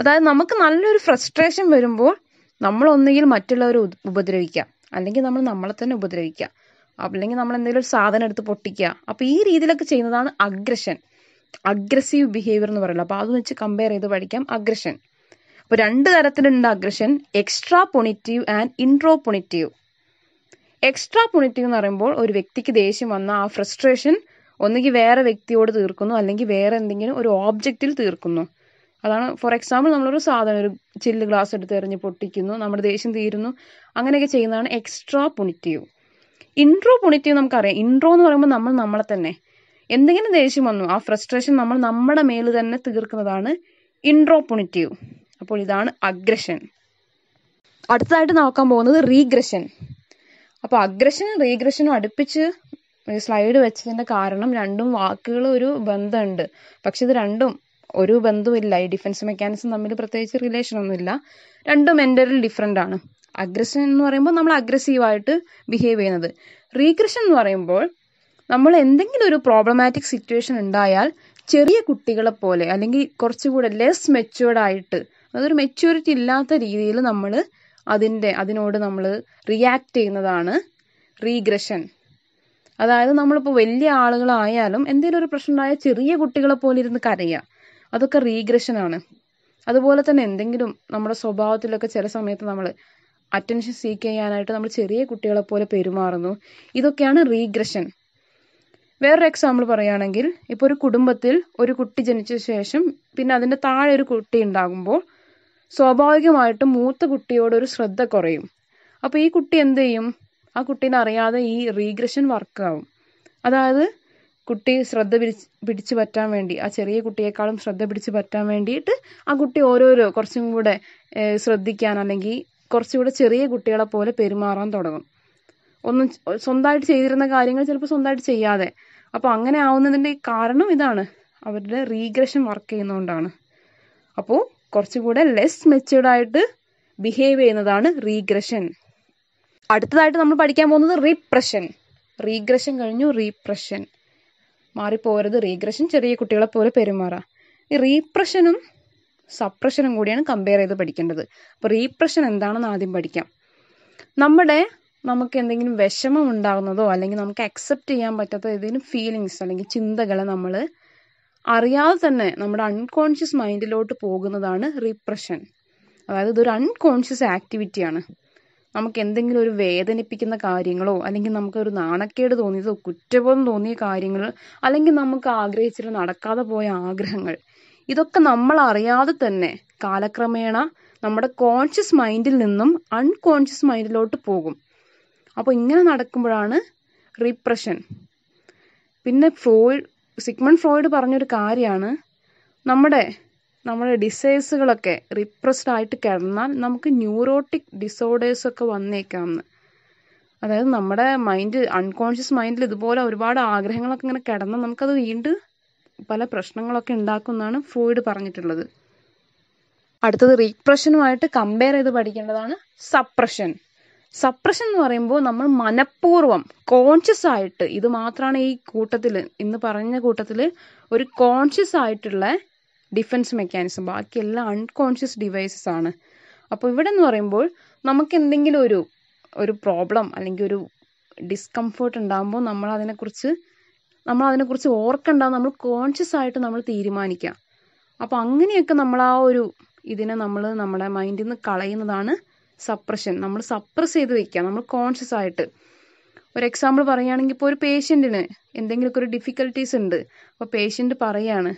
അതായത് നമുക്ക് നല്ലൊരു ഫ്രസ്ട്രേഷൻ വരുമ്പോൾ നമ്മൾ ഒന്നുകിൽ മറ്റുള്ളവരെ ഉപദ്രവിക്കാം അല്ലെങ്കിൽ നമ്മൾ നമ്മളെ തന്നെ ഉപദ്രവിക്കാം അല്ലെങ്കിൽ നമ്മൾ എന്തെങ്കിലും ഒരു സാധനം എടുത്ത് പൊട്ടിക്കുക. അപ്പൊ ഈ രീതിയിലൊക്കെ ചെയ്യുന്നതാണ് അഗ്രഷൻ അഗ്രസീവ് ബിഹേവിയർ എന്ന് പറയുന്നത്. അപ്പോൾ അത് വെച്ച് കമ്പയർ ചെയ്ത് പഠിക്കാം. അഗ്രഷൻ അപ്പൊ രണ്ട് തരത്തിലുണ്ട് aggression. Extrapunitive and intropunitive extrapunitive എന്ന് പറയുമ്പോൾ ഒരു വ്യക്തിക്ക് ദേഷ്യം വന്ന ആ ഫ്രസ്ട്രേഷൻ ഒന്നുകിൽ വേറെ വ്യക്തിയോട് തീർക്കുന്നു അല്ലെങ്കിൽ വേറെ എന്തെങ്കിലും ഒരു ഓബ്ജക്റ്റിൽ തീർക്കുന്നു. അതാണ് ഫോർ എക്സാമ്പിൾ നമ്മളൊരു സാധനം ഒരു ചില്ല് ഗ്ലാസ് എടുത്ത് എറിഞ്ഞ് പൊട്ടിക്കുന്നു നമ്മുടെ ദേഷ്യം തീരുന്നു അങ്ങനെയൊക്കെ ചെയ്യുന്നതാണ് എക്സ്ട്രാ പൊണിറ്റീവ് ഇൻട്രോ പൊണിറ്റീവ് നമുക്കറിയാം. ഇൻട്രോ എന്ന് പറയുമ്പോൾ നമ്മൾ നമ്മളെ തന്നെ. എന്തെങ്കിലും ദേഷ്യം വന്നു ആ ഫ്രസ്ട്രേഷൻ നമ്മൾ നമ്മുടെ മേൽ തന്നെ തീർക്കുന്നതാണ് ഇൻട്രോ പൊണിറ്റീവ് അപ്പോൾ ഇതാണ് അഗ്രഷൻ. അടുത്തതായിട്ട് നോക്കാൻ പോകുന്നത് റീഗ്രഷൻ. അപ്പോൾ അഗ്രഷനും റീഗ്രഷനും അടുപ്പിച്ച് സ്ലൈഡ് വെച്ചതിന്റെ കാരണം രണ്ടും വാക്കുകൾ ഒരു ബന്ധമുണ്ട്. പക്ഷെ ഇത് രണ്ടും ഒരു ബന്ധമില്ല ഈ ഡിഫൻസ് മെക്കാനിസം തമ്മിൽ പ്രത്യേകിച്ച് റിലേഷൻ ഒന്നുമില്ല. രണ്ടും എന്ററിൽ ഡിഫറെന്റ് ആണ്. അഗ്രഷൻ എന്ന് പറയുമ്പോൾ നമ്മൾ അഗ്രസീവായിട്ട് ബിഹേവ് ചെയ്യുന്നത്. റീഗ്രഷൻ എന്ന് പറയുമ്പോൾ നമ്മൾ എന്തെങ്കിലും ഒരു പ്രോബ്ലമാറ്റിക് സിറ്റുവേഷൻ ഉണ്ടായാൽ ചെറിയ കുട്ടികളെ പോലെ അല്ലെങ്കിൽ കുറച്ചുകൂടെ ലെസ് മെച്ചുവേർഡ് ആയിട്ട് അതൊരു മെച്യൂരിറ്റി ഇല്ലാത്ത രീതിയിൽ നമ്മൾ അതിന്റെ അതിനോട് നമ്മൾ റിയാക്ട് ചെയ്യുന്നതാണ് റീഗ്രഷൻ അതായത് നമ്മളിപ്പോൾ വലിയ ആളുകളായാലും എന്തെങ്കിലും ഒരു പ്രശ്നം ഉണ്ടായാൽ ചെറിയ കുട്ടികളെ പോലെ ഇരുന്ന് കരയുക അതൊക്കെ റീഗ്രഷനാണ് അതുപോലെ തന്നെ എന്തെങ്കിലും നമ്മുടെ സ്വഭാവത്തിലൊക്കെ ചില സമയത്ത് നമ്മൾ അറ്റൻഷൻ സീക്ക് ചെയ്യാനായിട്ട് നമ്മൾ ചെറിയ കുട്ടികളെ പോലെ പെരുമാറുന്നു. ഇതൊക്കെയാണ് റീഗ്രഷൻ വേറൊരു എക്സാമ്പിൾ പറയുകയാണെങ്കിൽ ഇപ്പോൾ ഒരു കുടുംബത്തിൽ ഒരു കുട്ടി ജനിച്ച ശേഷം പിന്നെ അതിന്റെ താഴെ ഒരു കുട്ടി ഉണ്ടാകുമ്പോൾ സ്വാഭാവികമായിട്ടും മൂത്ത കുട്ടിയോടൊരു ശ്രദ്ധ കുറയും. അപ്പോൾ ഈ കുട്ടി എന്ത് ചെയ്യും? ആ കുട്ടീനെ അറിയാതെ ഈ റീഗ്രഷൻ വർക്കാവും. അതായത് കുട്ടി ശ്രദ്ധ പിടിച്ച് പിടിച്ചു പറ്റാൻ വേണ്ടി ആ ചെറിയ കുട്ടിയെക്കാളും ശ്രദ്ധ പിടിച്ചു പറ്റാൻ വേണ്ടിയിട്ട് ആ കുട്ടി ഓരോരോ കുറച്ചും കൂടെ ശ്രദ്ധിക്കാൻ അല്ലെങ്കിൽ കുറച്ചുകൂടെ ചെറിയ കുട്ടികളെ പോലെ പെരുമാറാൻ തുടങ്ങും. ഒന്നും സ്വന്തമായിട്ട് ചെയ്തിരുന്ന കാര്യങ്ങൾ ചിലപ്പോൾ സ്വന്തമായിട്ട് ചെയ്യാതെ. അപ്പോൾ അങ്ങനെ ആവുന്നതിന്റെ കാരണം ഇതാണ്. അവരുടെ റീഗ്രഷൻ വർക്ക് ചെയ്യുന്നതുകൊണ്ടാണ് അപ്പോൾ കുറച്ചുകൂടെ ലെസ് മെച്ചുവേർഡ് ആയിട്ട് ബിഹേവ് ചെയ്യുന്നതാണ് റീഗ്രഷൻ അടുത്തതായിട്ട് നമ്മൾ പഠിക്കാൻ പോകുന്നത് റീപ്രഷൻ റീഗ്രഷൻ കഴിഞ്ഞു റീപ്രഷൻ മാറിപ്പോരുത് റീഗ്രഷൻ ചെറിയ കുട്ടികളെ പോലെ പെരുമാറാം. ഈ റീപ്രഷനും സപ്രഷനും കൂടിയാണ് കമ്പയർ ചെയ്ത് പഠിക്കേണ്ടത്. അപ്പോൾ റീപ്രഷൻ എന്താണെന്ന് ആദ്യം പഠിക്കാം. നമ്മുടെ നമുക്ക് എന്തെങ്കിലും വിഷമം ഉണ്ടാകുന്നതോ അല്ലെങ്കിൽ നമുക്ക് അക്സെപ്റ്റ് ചെയ്യാൻ പറ്റാത്ത ഏതെങ്കിലും ഫീലിങ്സ് അല്ലെങ്കിൽ ചിന്തകളെ നമ്മൾ അറിയാതെ തന്നെ നമ്മുടെ അൺകോൺഷ്യസ് മൈൻഡിലോട്ട് പോകുന്നതാണ് റിപ്രഷൻ അതായത് ഇതൊരു അൺകോൺഷ്യസ് ആക്ടിവിറ്റിയാണ് നമുക്ക് എന്തെങ്കിലും ഒരു വേദനിപ്പിക്കുന്ന കാര്യങ്ങളോ അല്ലെങ്കിൽ നമുക്ക് ഒരു നാണക്കേട് തോന്നിയതോ കുറ്റബോധം തോന്നിയ കാര്യങ്ങൾ അല്ലെങ്കിൽ നമുക്ക് ആഗ്രഹിച്ചിട്ട് നടക്കാതെ പോയ ആഗ്രഹങ്ങൾ ഇതൊക്കെ നമ്മൾ അറിയാതെ തന്നെ കാലക്രമേണ നമ്മുടെ കോൺഷ്യസ് മൈൻഡിൽ നിന്നും അൺകോൺഷ്യസ് മൈൻഡിലോട്ട് പോകും. അപ്പോൾ ഇങ്ങനെ നടക്കുമ്പോഴാണ് റിപ്രഷൻ പിന്നെ ഫ്രോയിഡ് സിഗ്മൺ ഫ്രോയിഡ് പറഞ്ഞൊരു കാര്യമാണ് നമ്മുടെ നമ്മുടെ ഡിസേഴ്സുകളൊക്കെ റിപ്രസ്ഡ് ആയിട്ട് കിടന്നാൽ നമുക്ക് ന്യൂറോട്ടിക് ഡിസോർഡേഴ്സൊക്കെ വന്നേക്കാമെന്ന് അതായത് നമ്മുടെ മൈൻഡ് അൺകോൺഷ്യസ് മൈൻഡിൽ ഇതുപോലെ ഒരുപാട് ആഗ്രഹങ്ങളൊക്കെ ഇങ്ങനെ കിടന്നാൽ നമുക്കത് വീണ്ടും പല പ്രശ്നങ്ങളൊക്കെ ഉണ്ടാക്കുമെന്നാണ് ഫ്രോയിഡ് പറഞ്ഞിട്ടുള്ളത്. അടുത്തത് റീപ്രഷനുമായിട്ട് കമ്പയർ ചെയ്ത് പഠിക്കേണ്ടതാണ് സപ്രഷൻ സപ്രഷൻ എന്ന് പറയുമ്പോൾ നമ്മൾ മനഃപൂർവം കോൺഷ്യസ് ആയിട്ട് ഇത് മാത്രമാണ് ഈ കൂട്ടത്തിൽ ഇന്ന് പറഞ്ഞ കൂട്ടത്തിൽ ഒരു കോൺഷ്യസ് ആയിട്ടുള്ള ഡിഫൻസ് മെക്കാനിസം ബാക്കിയെല്ലാം അൺകോൺഷ്യസ് ഡിവൈസസ് ആണ്. അപ്പോൾ ഇവിടെ എന്ന് പറയുമ്പോൾ നമുക്ക് എന്തെങ്കിലും ഒരു ഒരു പ്രോബ്ലം അല്ലെങ്കിൽ ഒരു ഡിസ്കംഫേർട്ട് ഉണ്ടാകുമ്പോൾ നമ്മൾ അതിനെക്കുറിച്ച് നമ്മൾ അതിനെക്കുറിച്ച് ഓർക്കണ്ട നമ്മൾ കോൺഷ്യസ് ആയിട്ട് നമ്മൾ തീരുമാനിക്കുക. അപ്പോൾ അങ്ങനെയൊക്കെ നമ്മൾ ആ ഒരു ഇതിനെ നമ്മൾ നമ്മുടെ മൈൻഡിൽ നിന്ന് കളയുന്നതാണ് സപ്രഷൻ നമ്മൾ സപ്രസ് ചെയ്ത് വെക്കുക. നമ്മൾ കോൺഷ്യസ് ആയിട്ട്. ഒരു എക്സാമ്പിൾ പറയുകയാണെങ്കിൽ ഇപ്പോൾ ഒരു പേഷ്യന്റിന് എന്തെങ്കിലുമൊക്കെ ഒരു ഡിഫിക്കൽട്ടീസ് ഉണ്ട്. അപ്പോൾ പേഷ്യന്റ് പറയാണ്.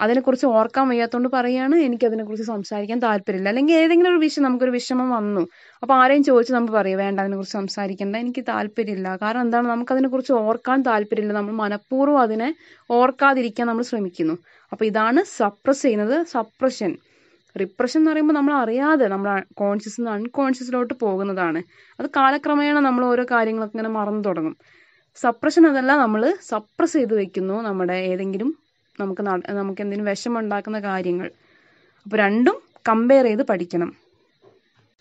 അതിനെക്കുറിച്ച് ഓർക്കാൻ വയ്യാത്തതുകൊണ്ട് പറയാണ്. എനിക്കതിനെക്കുറിച്ച് സംസാരിക്കാൻ താല്പര്യമില്ല. അല്ലെങ്കിൽ ഏതെങ്കിലും ഒരു വിഷയം നമുക്കൊരു വിഷമം വന്നു. അപ്പോൾ ആരെയും ചോദിച്ച് നമുക്ക് പറയാം വേണ്ട അതിനെക്കുറിച്ച് സംസാരിക്കേണ്ട. എനിക്ക് താല്പര്യമില്ല. കാരണം എന്താണ്? നമുക്കതിനെക്കുറിച്ച് ഓർക്കാൻ താല്പര്യമില്ല. നമ്മൾ മനഃപൂർവം അതിനെ ഓർക്കാതിരിക്കാൻ നമ്മൾ ശ്രമിക്കുന്നു. അപ്പോൾ ഇതാണ് സപ്രസ് ചെയ്യുന്നത്. സപ്രഷൻ റിപ്രഷൻ എന്ന് പറയുമ്പോൾ നമ്മൾ അറിയാതെ നമ്മൾ കോൺഷ്യസ് നിന്ന് അൺകോൺഷ്യസിലോട്ട് പോകുന്നതാണ്. അത് കാലക്രമേണ നമ്മൾ ഓരോ കാര്യങ്ങളൊക്കെ ഇങ്ങനെ മറന്നു തുടങ്ങും. സപ്രഷൻ അതല്ല നമ്മൾ സപ്രസ് ചെയ്ത് വെക്കുന്നു നമ്മുടെ ഏതെങ്കിലും നമുക്ക് നമുക്ക് എന്തെങ്കിലും വിഷമം ഉണ്ടാക്കുന്ന കാര്യങ്ങൾ. അപ്പോൾ രണ്ടും കമ്പയർ ചെയ്ത് പഠിക്കണം.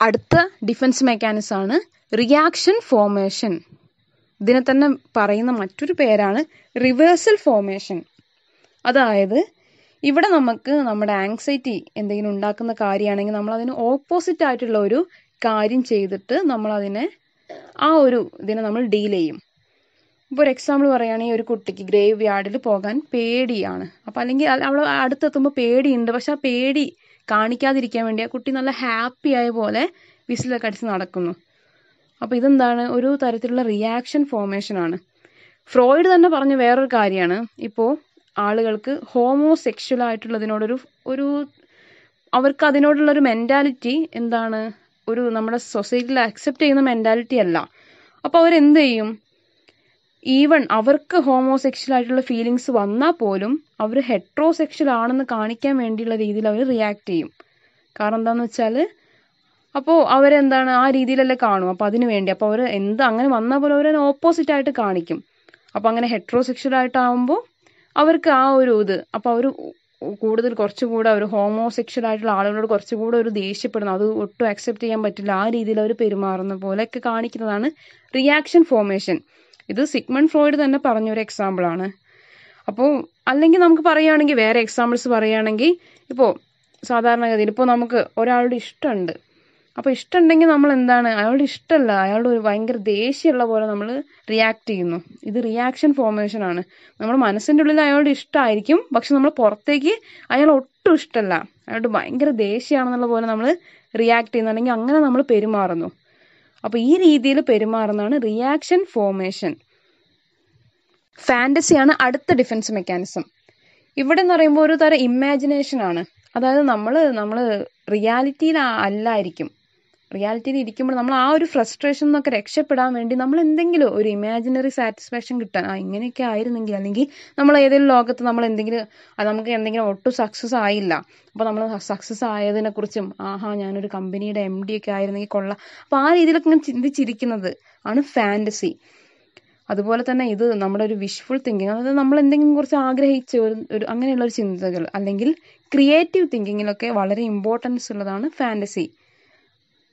അടുത്ത ഡിഫൻസ് മെക്കാനിസം ആണ് റിയാക്ഷൻ ഫോർമേഷൻ ഇതിനെ തന്നെ പറയുന്ന മറ്റൊരു പേരാണ് റിവേഴ്സൽ ഫോർമേഷൻ അതായത് ഇവിടെ നമുക്ക് നമ്മുടെ ആങ്സൈറ്റി എന്തെങ്കിലും ഉണ്ടാക്കുന്ന കാര്യമാണെങ്കിൽ നമ്മൾ അതിന് ഓപ്പോസിറ്റ് ആയിട്ടുള്ള ഒരു കാര്യം ചെയ്തിട്ട് നമ്മൾ അതിനെ ആ ഒരു ഇതിനെ നമ്മൾ ഡീൽ ചെയ്യും. ഇപ്പോൾ ഒരു എക്സാമ്പിൾ പറയുകയാണെങ്കിൽ ഒരു കുട്ടിക്ക് ഗ്രേവ് യാർഡിൽ പോകാൻ പേടിയാണ്. അപ്പം അല്ലെങ്കിൽ അവൾ അടുത്തെത്തുമ്പോൾ പേടിയുണ്ട്. പക്ഷെ ആ പേടി കാണിക്കാതിരിക്കാൻ വേണ്ടി ആ കുട്ടി നല്ല ഹാപ്പി ആയ പോലെ വിസിലൊക്കെ അടിച്ച് നടക്കുന്നു. അപ്പോൾ ഇതെന്താണ്? ഒരു തരത്തിലുള്ള റിയാക്ഷൻ ഫോർമേഷൻ ആണ്. ഫ്രോയിഡ് തന്നെ പറഞ്ഞ വേറൊരു കാര്യമാണ്. ഇപ്പോൾ ആളുകൾക്ക് ഹോമോസെക്ഷൽ ആയിട്ടുള്ളതിനോടൊരു ഒരു അവർക്ക് അതിനോടുള്ള ഒരു മെന്റാലിറ്റി എന്താണ്? ഒരു നമ്മുടെ സൊസൈറ്റിയിൽ അക്സെപ്റ്റ് ചെയ്യുന്ന മെന്റാലിറ്റി അല്ല. അപ്പോൾ അവരെന്ത് ചെയ്യും? ഈവൺ അവർക്ക് ഹോമോസെക്ഷൽ ആയിട്ടുള്ള ഫീലിങ്സ് വന്നാൽ പോലും അവർ ഹെട്രോസെക്ഷൽ ആണെന്ന് കാണിക്കാൻ വേണ്ടിയുള്ള രീതിയിൽ അവർ റിയാക്ട് ചെയ്യും. കാരണം എന്താണെന്ന് വെച്ചാൽ അപ്പോൾ അവരെന്താണ്? ആ രീതിയിലല്ലേ കാണും. അപ്പോൾ അതിന് വേണ്ടി. അപ്പോൾ അവർ എന്ത് അങ്ങനെ വന്നാൽ പോലും അവർ ഓപ്പോസിറ്റ് ആയിട്ട് കാണിക്കും. അപ്പോൾ അങ്ങനെ ഹെട്രോസെക്ഷൽ ആയിട്ടാവുമ്പോൾ അവർക്ക് ആ ഒരു ഇത്. അപ്പോൾ അവർ കൂടുതൽ കുറച്ചുകൂടെ ഒരു ഹോമോസെക്ഷൽ ആയിട്ടുള്ള ആളുകളോട് കുറച്ചുകൂടെ ഒരു ദേഷ്യപ്പെടുന്നു. അത് ഒട്ടും അക്സെപ്റ്റ് ചെയ്യാൻ പറ്റില്ല. ആ രീതിയിൽ അവർ പെരുമാറുന്ന പോലെയൊക്കെ കാണിക്കുന്നതാണ് റിയാക്ഷൻ ഫോർമേഷൻ ഇത് സിഗ്മൺ ഫ്രോയിഡ് തന്നെ പറഞ്ഞൊരു എക്സാമ്പിൾ ആണ്. അപ്പോൾ അല്ലെങ്കിൽ നമുക്ക് പറയുകയാണെങ്കിൽ വേറെ എക്സാമ്പിൾസ് പറയുകയാണെങ്കിൽ ഇപ്പോൾ സാധാരണഗതിയിൽ ഇപ്പോൾ നമുക്ക് ഒരാളുടെ ഇഷ്ടമുണ്ട്. അപ്പോൾ ഇഷ്ടമുണ്ടെങ്കിൽ നമ്മൾ എന്താണ് അയാളുടെ ഇഷ്ടമല്ല അയാളുടെ ഒരു ഭയങ്കര ദേഷ്യമുള്ള പോലെ നമ്മൾ റിയാക്ട് ചെയ്യുന്നു. ഇത് റിയാക്ഷൻ ഫോർമേഷൻ ആണ്. നമ്മുടെ മനസ്സിന്റെ ഉള്ളിൽ അയാളുടെ ഇഷ്ടമായിരിക്കും പക്ഷെ നമ്മൾ പുറത്തേക്ക് അയാൾ ഒട്ടും ഇഷ്ടമല്ല അയാളുടെ ഭയങ്കര ദേഷ്യമാണെന്നുള്ള പോലെ നമ്മൾ റിയാക്ട് ചെയ്യുന്നുണ്ടെങ്കിൽ അങ്ങനെ നമ്മൾ പെരുമാറുന്നു. അപ്പോൾ ഈ രീതിയിൽ പെരുമാറുന്നതാണ് റിയാക്ഷൻ ഫോർമേഷൻ ഫാന്റസിയാണ് അടുത്ത ഡിഫൻസ് മെക്കാനിസം ഇവിടെ എന്ന് പറയുമ്പോൾ ഒരു തരം ഇമാജിനേഷൻ ആണ്. അതായത് നമ്മൾ നമ്മൾ റിയാലിറ്റിയിൽ അല്ലായിരിക്കും. റിയാലിറ്റിയിൽ ഇരിക്കുമ്പോൾ നമ്മൾ ആ ഒരു ഫ്രസ്ട്രേഷൻ എന്നൊക്കെ രക്ഷപ്പെടാൻ വേണ്ടി നമ്മൾ എന്തെങ്കിലും ഒരു ഇമാജിനറി സാറ്റിസ്ഫാക്ഷൻ കിട്ടാൻ ആ ഇങ്ങനെയൊക്കെ ആയിരുന്നെങ്കിൽ അല്ലെങ്കിൽ നമ്മൾ ഏതെങ്കിലും ലോകത്ത് നമ്മൾ എന്തെങ്കിലും നമുക്ക് എന്തെങ്കിലും ഒട്ടും സക്സസ് ആയില്ല. അപ്പോൾ നമ്മൾ സക്സസ് ആയതിനെ കുറിച്ചും ആഹാ ഞാനൊരു കമ്പനിയുടെ എം ഡി ഒക്കെ ആയിരുന്നെങ്കിൽ കൊള്ളാം. അപ്പോൾ ആ രീതിയിലൊക്കെ ഇങ്ങനെ ചിന്തിച്ചിരിക്കുന്നത് ആണ് ഫാന്റസി അതുപോലെ തന്നെ ഇത് നമ്മുടെ ഒരു വിഷ്ഫുൾ തിങ്കിങ് അതായത് നമ്മൾ എന്തെങ്കിലും കുറച്ച് ആഗ്രഹിച്ച ഒരു അങ്ങനെയുള്ള ഒരു ചിന്തകൾ അല്ലെങ്കിൽ ക്രിയേറ്റീവ് തിങ്കിങ്ങിലൊക്കെ വളരെ ഇമ്പോർട്ടൻസ് ഉള്ളതാണ് ഫാന്റസി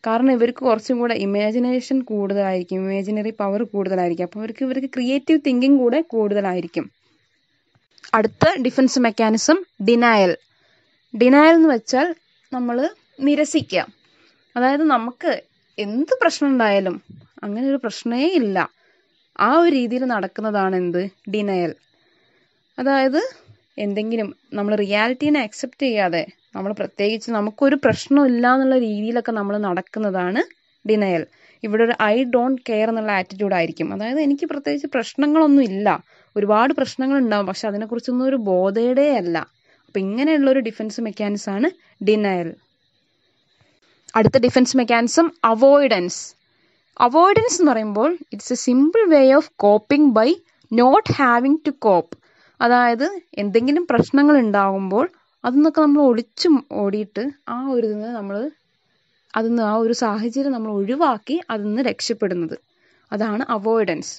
കാരണം ഇവർക്ക് കുറച്ചും കൂടെ ഇമാജിനേഷൻ കൂടുതലായിരിക്കും ഇമാജിനറി പവർ കൂടുതലായിരിക്കും. അപ്പോൾ ഇവർക്ക് ഇവർക്ക് ക്രിയേറ്റീവ് തിങ്കിങ് കൂടെ കൂടുതലായിരിക്കും. അടുത്ത ഡിഫൻസ് മെക്കാനിസം ഡിനായൽ ഡിനായൽ എന്ന് വെച്ചാൽ നമ്മൾ നിരസിക്കുക. അതായത് നമുക്ക് എന്ത് പ്രശ്നം ഉണ്ടായാലും അങ്ങനെ ഒരു പ്രശ്നമേ ഇല്ല. ആ ഒരു രീതിയിൽ നടക്കുന്നതാണ് എന്ത്? ഡിനയൽ അതായത് എന്തെങ്കിലും നമ്മൾ റിയാലിറ്റീനെ അക്സെപ്റ്റ് ചെയ്യാതെ നമ്മൾ പ്രത്യേകിച്ച് നമുക്കൊരു പ്രശ്നമില്ല എന്നുള്ള രീതിയിലൊക്കെ നമ്മൾ നടക്കുന്നതാണ് ഡിനയൽ ഇവിടെ ഒരു ഐ ഡോണ്ട് കെയർ എന്നുള്ള ആറ്റിറ്റ്യൂഡ് ആയിരിക്കും. അതായത് എനിക്ക് പ്രത്യേകിച്ച് പ്രശ്നങ്ങളൊന്നും ഇല്ല. ഒരുപാട് പ്രശ്നങ്ങൾ ഉണ്ടാവും പക്ഷെ അതിനെക്കുറിച്ചൊന്നും ഒരു ബോധയുടെ അല്ല. അപ്പം ഇങ്ങനെയുള്ള ഒരു ഡിഫൻസ് മെക്കാനിസം ആണ് ഡിനയൽ അടുത്ത ഡിഫൻസ് മെക്കാനിസം അവോയ്ഡൻസ് അവോയ്ഡൻസ് എന്ന് പറയുമ്പോൾ it's a simple way of coping by not having to cope അതായത് എന്തെങ്കിലും പ്രശ്നങ്ങൾ ഉണ്ടാകുമ്പോൾ അതിന്നൊക്കെ നമ്മൾ ഒളിച്ചും ഓടിയിട്ട് ആ ഒരു ഇതിന് നമ്മൾ അതിന്ന് ആ ഒരു സാഹചര്യം നമ്മൾ ഒഴിവാക്കി അതിൽ നിന്ന് രക്ഷപ്പെടുന്നത്. അതാണ് അവോയ്ഡൻസ്.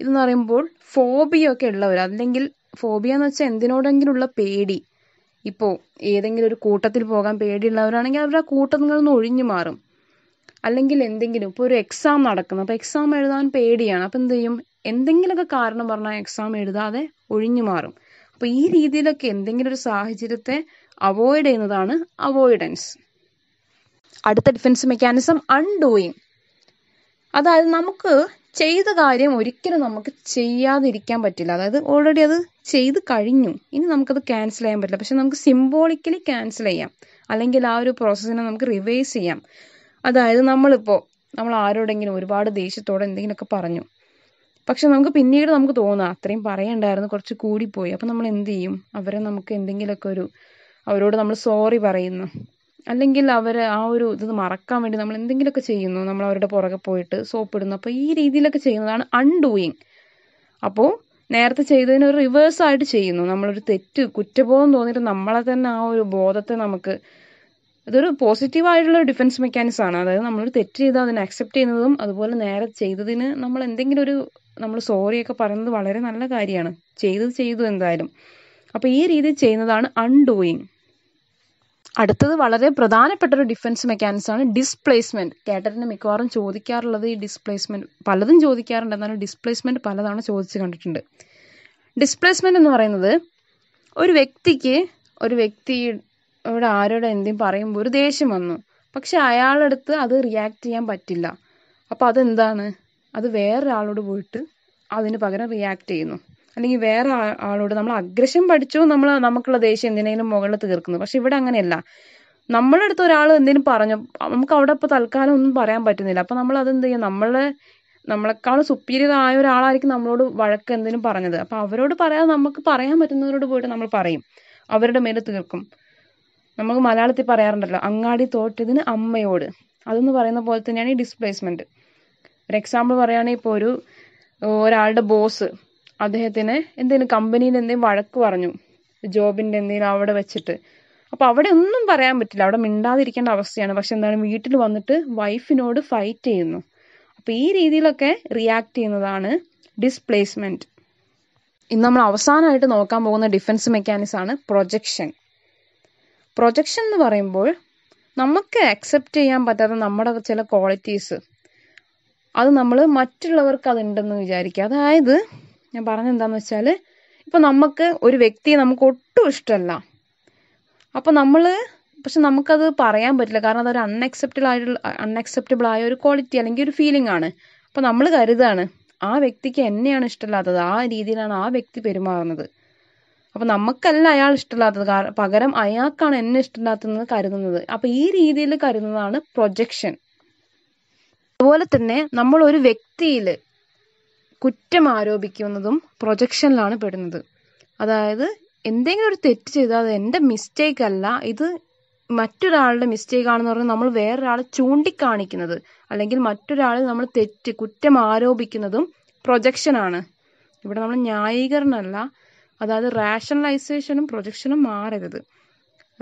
ഇതെന്ന് പറയുമ്പോൾ ഫോബിയ ഒക്കെ ഉള്ളവർ അല്ലെങ്കിൽ ഫോബിയ എന്ന് വെച്ചാൽ എന്തിനോടെങ്കിലും ഉള്ള പേടി. ഇപ്പോൾ ഏതെങ്കിലും ഒരു കൂട്ടത്തിൽ പോകാൻ പേടിയുള്ളവരാണെങ്കിൽ അവരുടെ കൂട്ടത്തിൽ നിന്ന് ഒഴിഞ്ഞു മാറും. അല്ലെങ്കിൽ എന്തെങ്കിലും ഇപ്പോൾ ഒരു എക്സാം നടക്കുന്നു. അപ്പോൾ എക്സാം എഴുതാൻ പേടിയാണ്. അപ്പോൾ എന്ത് ചെയ്യും? എന്തെങ്കിലുമൊക്കെ കാരണം പറഞ്ഞാൽ എക്സാം എഴുതാതെ ഒഴിഞ്ഞു മാറും. അപ്പോൾ ഈ രീതിയിലൊക്കെ എന്തെങ്കിലും ഒരു സാഹചര്യത്തെ അവോയ്ഡ് ചെയ്യുന്നതാണ് അവോയ്ഡൻസ് അടുത്ത ഡിഫൻസ് മെക്കാനിസം അൺഡൂയിങ് അതായത് നമുക്ക് ചെയ്ത കാര്യം ഒരിക്കലും നമുക്ക് ചെയ്യാതിരിക്കാൻ പറ്റില്ല. അതായത് ഓൾറെഡി അത് ചെയ്ത് കഴിഞ്ഞു. ഇനി നമുക്കത് ക്യാൻസൽ ചെയ്യാൻ പറ്റില്ല. പക്ഷെ നമുക്ക് സിംബോളിക്കലി ക്യാൻസൽ ചെയ്യാം. അല്ലെങ്കിൽ ആ ഒരു പ്രോസസ്സിനെ നമുക്ക് റിവേഴ്സ് ചെയ്യാം. അതായത് നമ്മളിപ്പോൾ നമ്മൾ ആരോടെങ്കിലും ഒരുപാട് ദേഷ്യത്തോടെ എന്തെങ്കിലുമൊക്കെ പറഞ്ഞു. പക്ഷെ നമുക്ക് പിന്നീട് നമുക്ക് തോന്നാം അത്രയും പറയണ്ടായിരുന്നു കുറച്ച് കൂടിപ്പോയി. അപ്പം നമ്മൾ എന്ത് ചെയ്യും? അവരെ നമുക്ക് എന്തെങ്കിലുമൊക്കെ ഒരു അവരോട് നമ്മൾ സോറി പറയുന്നു. അല്ലെങ്കിൽ അവർ ആ ഒരു ഇത് മറക്കാൻ വേണ്ടി നമ്മൾ എന്തെങ്കിലുമൊക്കെ ചെയ്യുന്നു. നമ്മൾ അവരുടെ പുറകെ പോയിട്ട് സോപ്പിടുന്നു അപ്പോൾ ഈ രീതിയിലൊക്കെ ചെയ്യുന്നതാണ് അൺഡൂയിങ് അപ്പോൾ നേരത്തെ ചെയ്തതിന് ഒരു റിവേഴ്സ് ആയിട്ട് ചെയ്യുന്നു. നമ്മളൊരു തെറ്റ് കുറ്റബോധം തോന്നിയിട്ട് നമ്മളെ തന്നെ ആ ഒരു ബോധത്തെ നമുക്ക് ഇതൊരു ആയിട്ടുള്ള ഡിഫൻസ് മെക്കാനിസം ആണ്. അതായത് നമ്മൾ തെറ്റ് ചെയ്ത് അതിനെ അക്സെപ്റ്റ് ചെയ്യുന്നതും അതുപോലെ നേരെ ചെയ്തതിന് നമ്മൾ എന്തെങ്കിലും ഒരു നമ്മൾ സോറിയൊക്കെ പറയുന്നത് വളരെ നല്ല കാര്യമാണ്. ചെയ്തത് ചെയ്തു എന്തായാലും. അപ്പോൾ ഈ രീതിയിൽ ചെയ്യുന്നതാണ് അൺഡൂയിങ് അടുത്തത് വളരെ പ്രധാനപ്പെട്ട ഒരു ഡിഫൻസ് മെക്കാനിസം ആണ് ഡിസ്പ്ലേസ്മെന്റ് കേട്ടറിന് മിക്കവാറും ചോദിക്കാറുള്ളത് ഈ ഡിസ്പ്ലേസ്മെന്റ് പലതും ചോദിക്കാറുണ്ട്. എന്നാലും ഡിസ്പ്ലേസ്മെന്റ് പലതവണ ചോദിച്ചു കണ്ടിട്ടുണ്ട്. ഡിസ്പ്ലേസ്മെന്റ് എന്ന് പറയുന്നത് ഒരു വ്യക്തിക്ക് ഒരു വ്യക്തിയോട് ആരോട് എന്തും പറയുമ്പോൾ ഒരു ദേഷ്യം വന്നു. പക്ഷെ അയാളടുത്ത് അത് റിയാക്ട് ചെയ്യാൻ പറ്റില്ല. അപ്പോൾ അതെന്താണ്? അത് വേറൊരാളോട് പോയിട്ട് അതിന് പകരം റിയാക്ട് ചെയ്യുന്നു. അല്ലെങ്കിൽ വേറെ ആളോട് നമ്മൾ അഗ്രഷൻ പഠിച്ചു നമ്മൾ നമുക്കുള്ള ദേഷ്യം എന്തിനെങ്കിലും മുകളിൽ തീർക്കുന്നു. പക്ഷെ ഇവിടെ അങ്ങനെയല്ല. നമ്മളെ അടുത്ത് ഒരാൾ എന്തെങ്കിലും പറഞ്ഞു നമുക്ക് അവിടെ ഇപ്പോൾ തൽക്കാലം ഒന്നും പറയാൻ പറ്റുന്നില്ല. അപ്പോൾ നമ്മൾ അതെന്ത് ചെയ്യും? നമ്മളെ നമ്മളെക്കാൾ സുപ്പീരിയർ ആയ ഒരാളായിരിക്കും നമ്മളോട് വഴക്ക് എന്തെങ്കിലും പറഞ്ഞത്. അപ്പോൾ അവരോട് പറയാതെ നമുക്ക് പറയാൻ പറ്റുന്നവരോട് പോയിട്ട് നമ്മൾ പറയും. അവരുടെ മേലെ തീർക്കും. നമുക്ക് മലയാളത്തിൽ പറയാറുണ്ടല്ലോ അങ്ങാടി തോറ്റതിന് അമ്മയോട്. അതെന്ന് പറയുന്ന പോലെ തന്നെയാണ് ഈ ഡിസ്പ്ലേസ്മെന്റ് ഒരു എക്സാമ്പിൾ പറയുകയാണെങ്കിൽ ഇപ്പോൾ ഒരു ഒരാളുടെ ബോസ് അദ്ദേഹത്തിന് എന്തെങ്കിലും കമ്പനിയിൽ എന്തെങ്കിലും വഴക്ക് പറഞ്ഞു ജോബിന്റെ എന്തെങ്കിലും അവിടെ വെച്ചിട്ട്. അപ്പൊ അവിടെ ഒന്നും പറയാൻ പറ്റില്ല അവിടെ മിണ്ടാതിരിക്കേണ്ട അവസ്ഥയാണ്. പക്ഷെ എന്താണ് വീട്ടിൽ വന്നിട്ട് വൈഫിനോട് ഫൈറ്റ് ചെയ്യുന്നു. അപ്പൊ ഈ രീതിയിലൊക്കെ റിയാക്ട് ചെയ്യുന്നതാണ് ഡിസ്പ്ലേസ്മെന്റ് ഇന്ന് നമ്മൾ അവസാനമായിട്ട് നോക്കാൻ പോകുന്ന ഡിഫൻസ് മെക്കാനിസം ആണ് പ്രൊജക്ഷൻ പ്രൊജക്ഷൻ എന്ന് പറയുമ്പോൾ നമുക്ക് അക്സെപ്റ്റ് ചെയ്യാൻ പറ്റാത്ത നമ്മുടെ ചില ക്വാളിറ്റീസ് അത് നമ്മൾ മറ്റുള്ളവർക്ക് അതുണ്ടെന്ന് വിചാരിക്കുക. അതായത് ഞാൻ പറഞ്ഞെന്താന്ന് വെച്ചാൽ ഇപ്പൊ നമുക്ക് ഒരു വ്യക്തിയെ നമുക്ക് ഒട്ടും ഇഷ്ടമല്ല. അപ്പൊ നമ്മൾ പക്ഷെ നമുക്കത് പറയാൻ പറ്റില്ല. കാരണം അതൊരു അൺഅക്സെപ്റ്റബിൾ ആയിട്ടുള്ള അൺഅക്സെപ്റ്റബിൾ ആയ ഒരു ക്വാളിറ്റി അല്ലെങ്കിൽ ഒരു ഫീലിംഗ് ആണ്. അപ്പൊ നമ്മൾ കരുതാണ് ആ വ്യക്തിക്ക് എന്നെയാണ് ഇഷ്ടമില്ലാത്തത്. ആ രീതിയിലാണ് ആ വ്യക്തി പെരുമാറുന്നത്. അപ്പൊ നമുക്കല്ല അയാൾ ഇഷ്ടമില്ലാത്തത്. കാര- പകരം അയാൾക്കാണ് എന്നെ ഇഷ്ടമില്ലാത്തതെന്ന് കരുതുന്നത്. അപ്പൊ ഈ രീതിയിൽ കരുതുന്നതാണ് പ്രൊജക്ഷൻ അതുപോലെ തന്നെ നമ്മൾ ഒരു വ്യക്തിയിൽ കുറ്റം ആരോപിക്കുന്നതും പ്രൊജക്ഷനിലാണ് പെടുന്നത്. അതായത് എന്തെങ്കിലും ഒരു തെറ്റ് ചെയ്താൽ അത് എന്റെ മിസ്റ്റേക്ക് അല്ല ഇത് മറ്റൊരാളുടെ മിസ്റ്റേക്ക് ആണെന്ന് പറഞ്ഞ് നമ്മൾ വേറൊരാളെ ചൂണ്ടിക്കാണിക്കുന്നത്. അല്ലെങ്കിൽ മറ്റൊരാളിൽ നമ്മൾ തെറ്റ് കുറ്റം ആരോപിക്കുന്നതും പ്രൊജക്ഷനാണ് ഇവിടെ നമ്മൾ ന്യായീകരണമല്ല അതായത് റാഷണലൈസേഷനും പ്രൊജക്ഷനും മാറരുത്.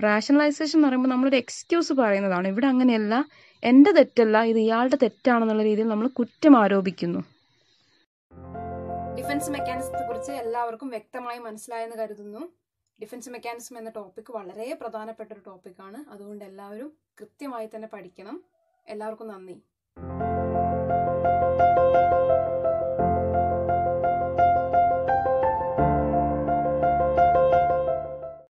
റാഷണലൈസേഷൻ എന്ന് പറയുമ്പോൾ നമ്മളൊരു എക്സ്ക്യൂസ് പറയുന്നതാണ്. ഇവിടെ അങ്ങനെയല്ല എന്റെ തെറ്റല്ല ഇത് ഇയാളുടെ തെറ്റാണെന്നുള്ള രീതിയിൽ നമ്മൾ കുറ്റം ആരോപിക്കുന്നു. ഡിഫൻസ് മെക്കാനിസത്തെ കുറിച്ച് എല്ലാവർക്കും വ്യക്തമായി മനസ്സിലായെന്ന് കരുതുന്നു. ഡിഫൻസ് മെക്കാനിസം എന്ന ടോപ്പിക് വളരെ പ്രധാനപ്പെട്ട ഒരു ടോപ്പിക്കാണ് അതുകൊണ്ട് എല്ലാവരും കൃത്യമായി തന്നെ പഠിക്കണം. എല്ലാവർക്കും നന്ദി.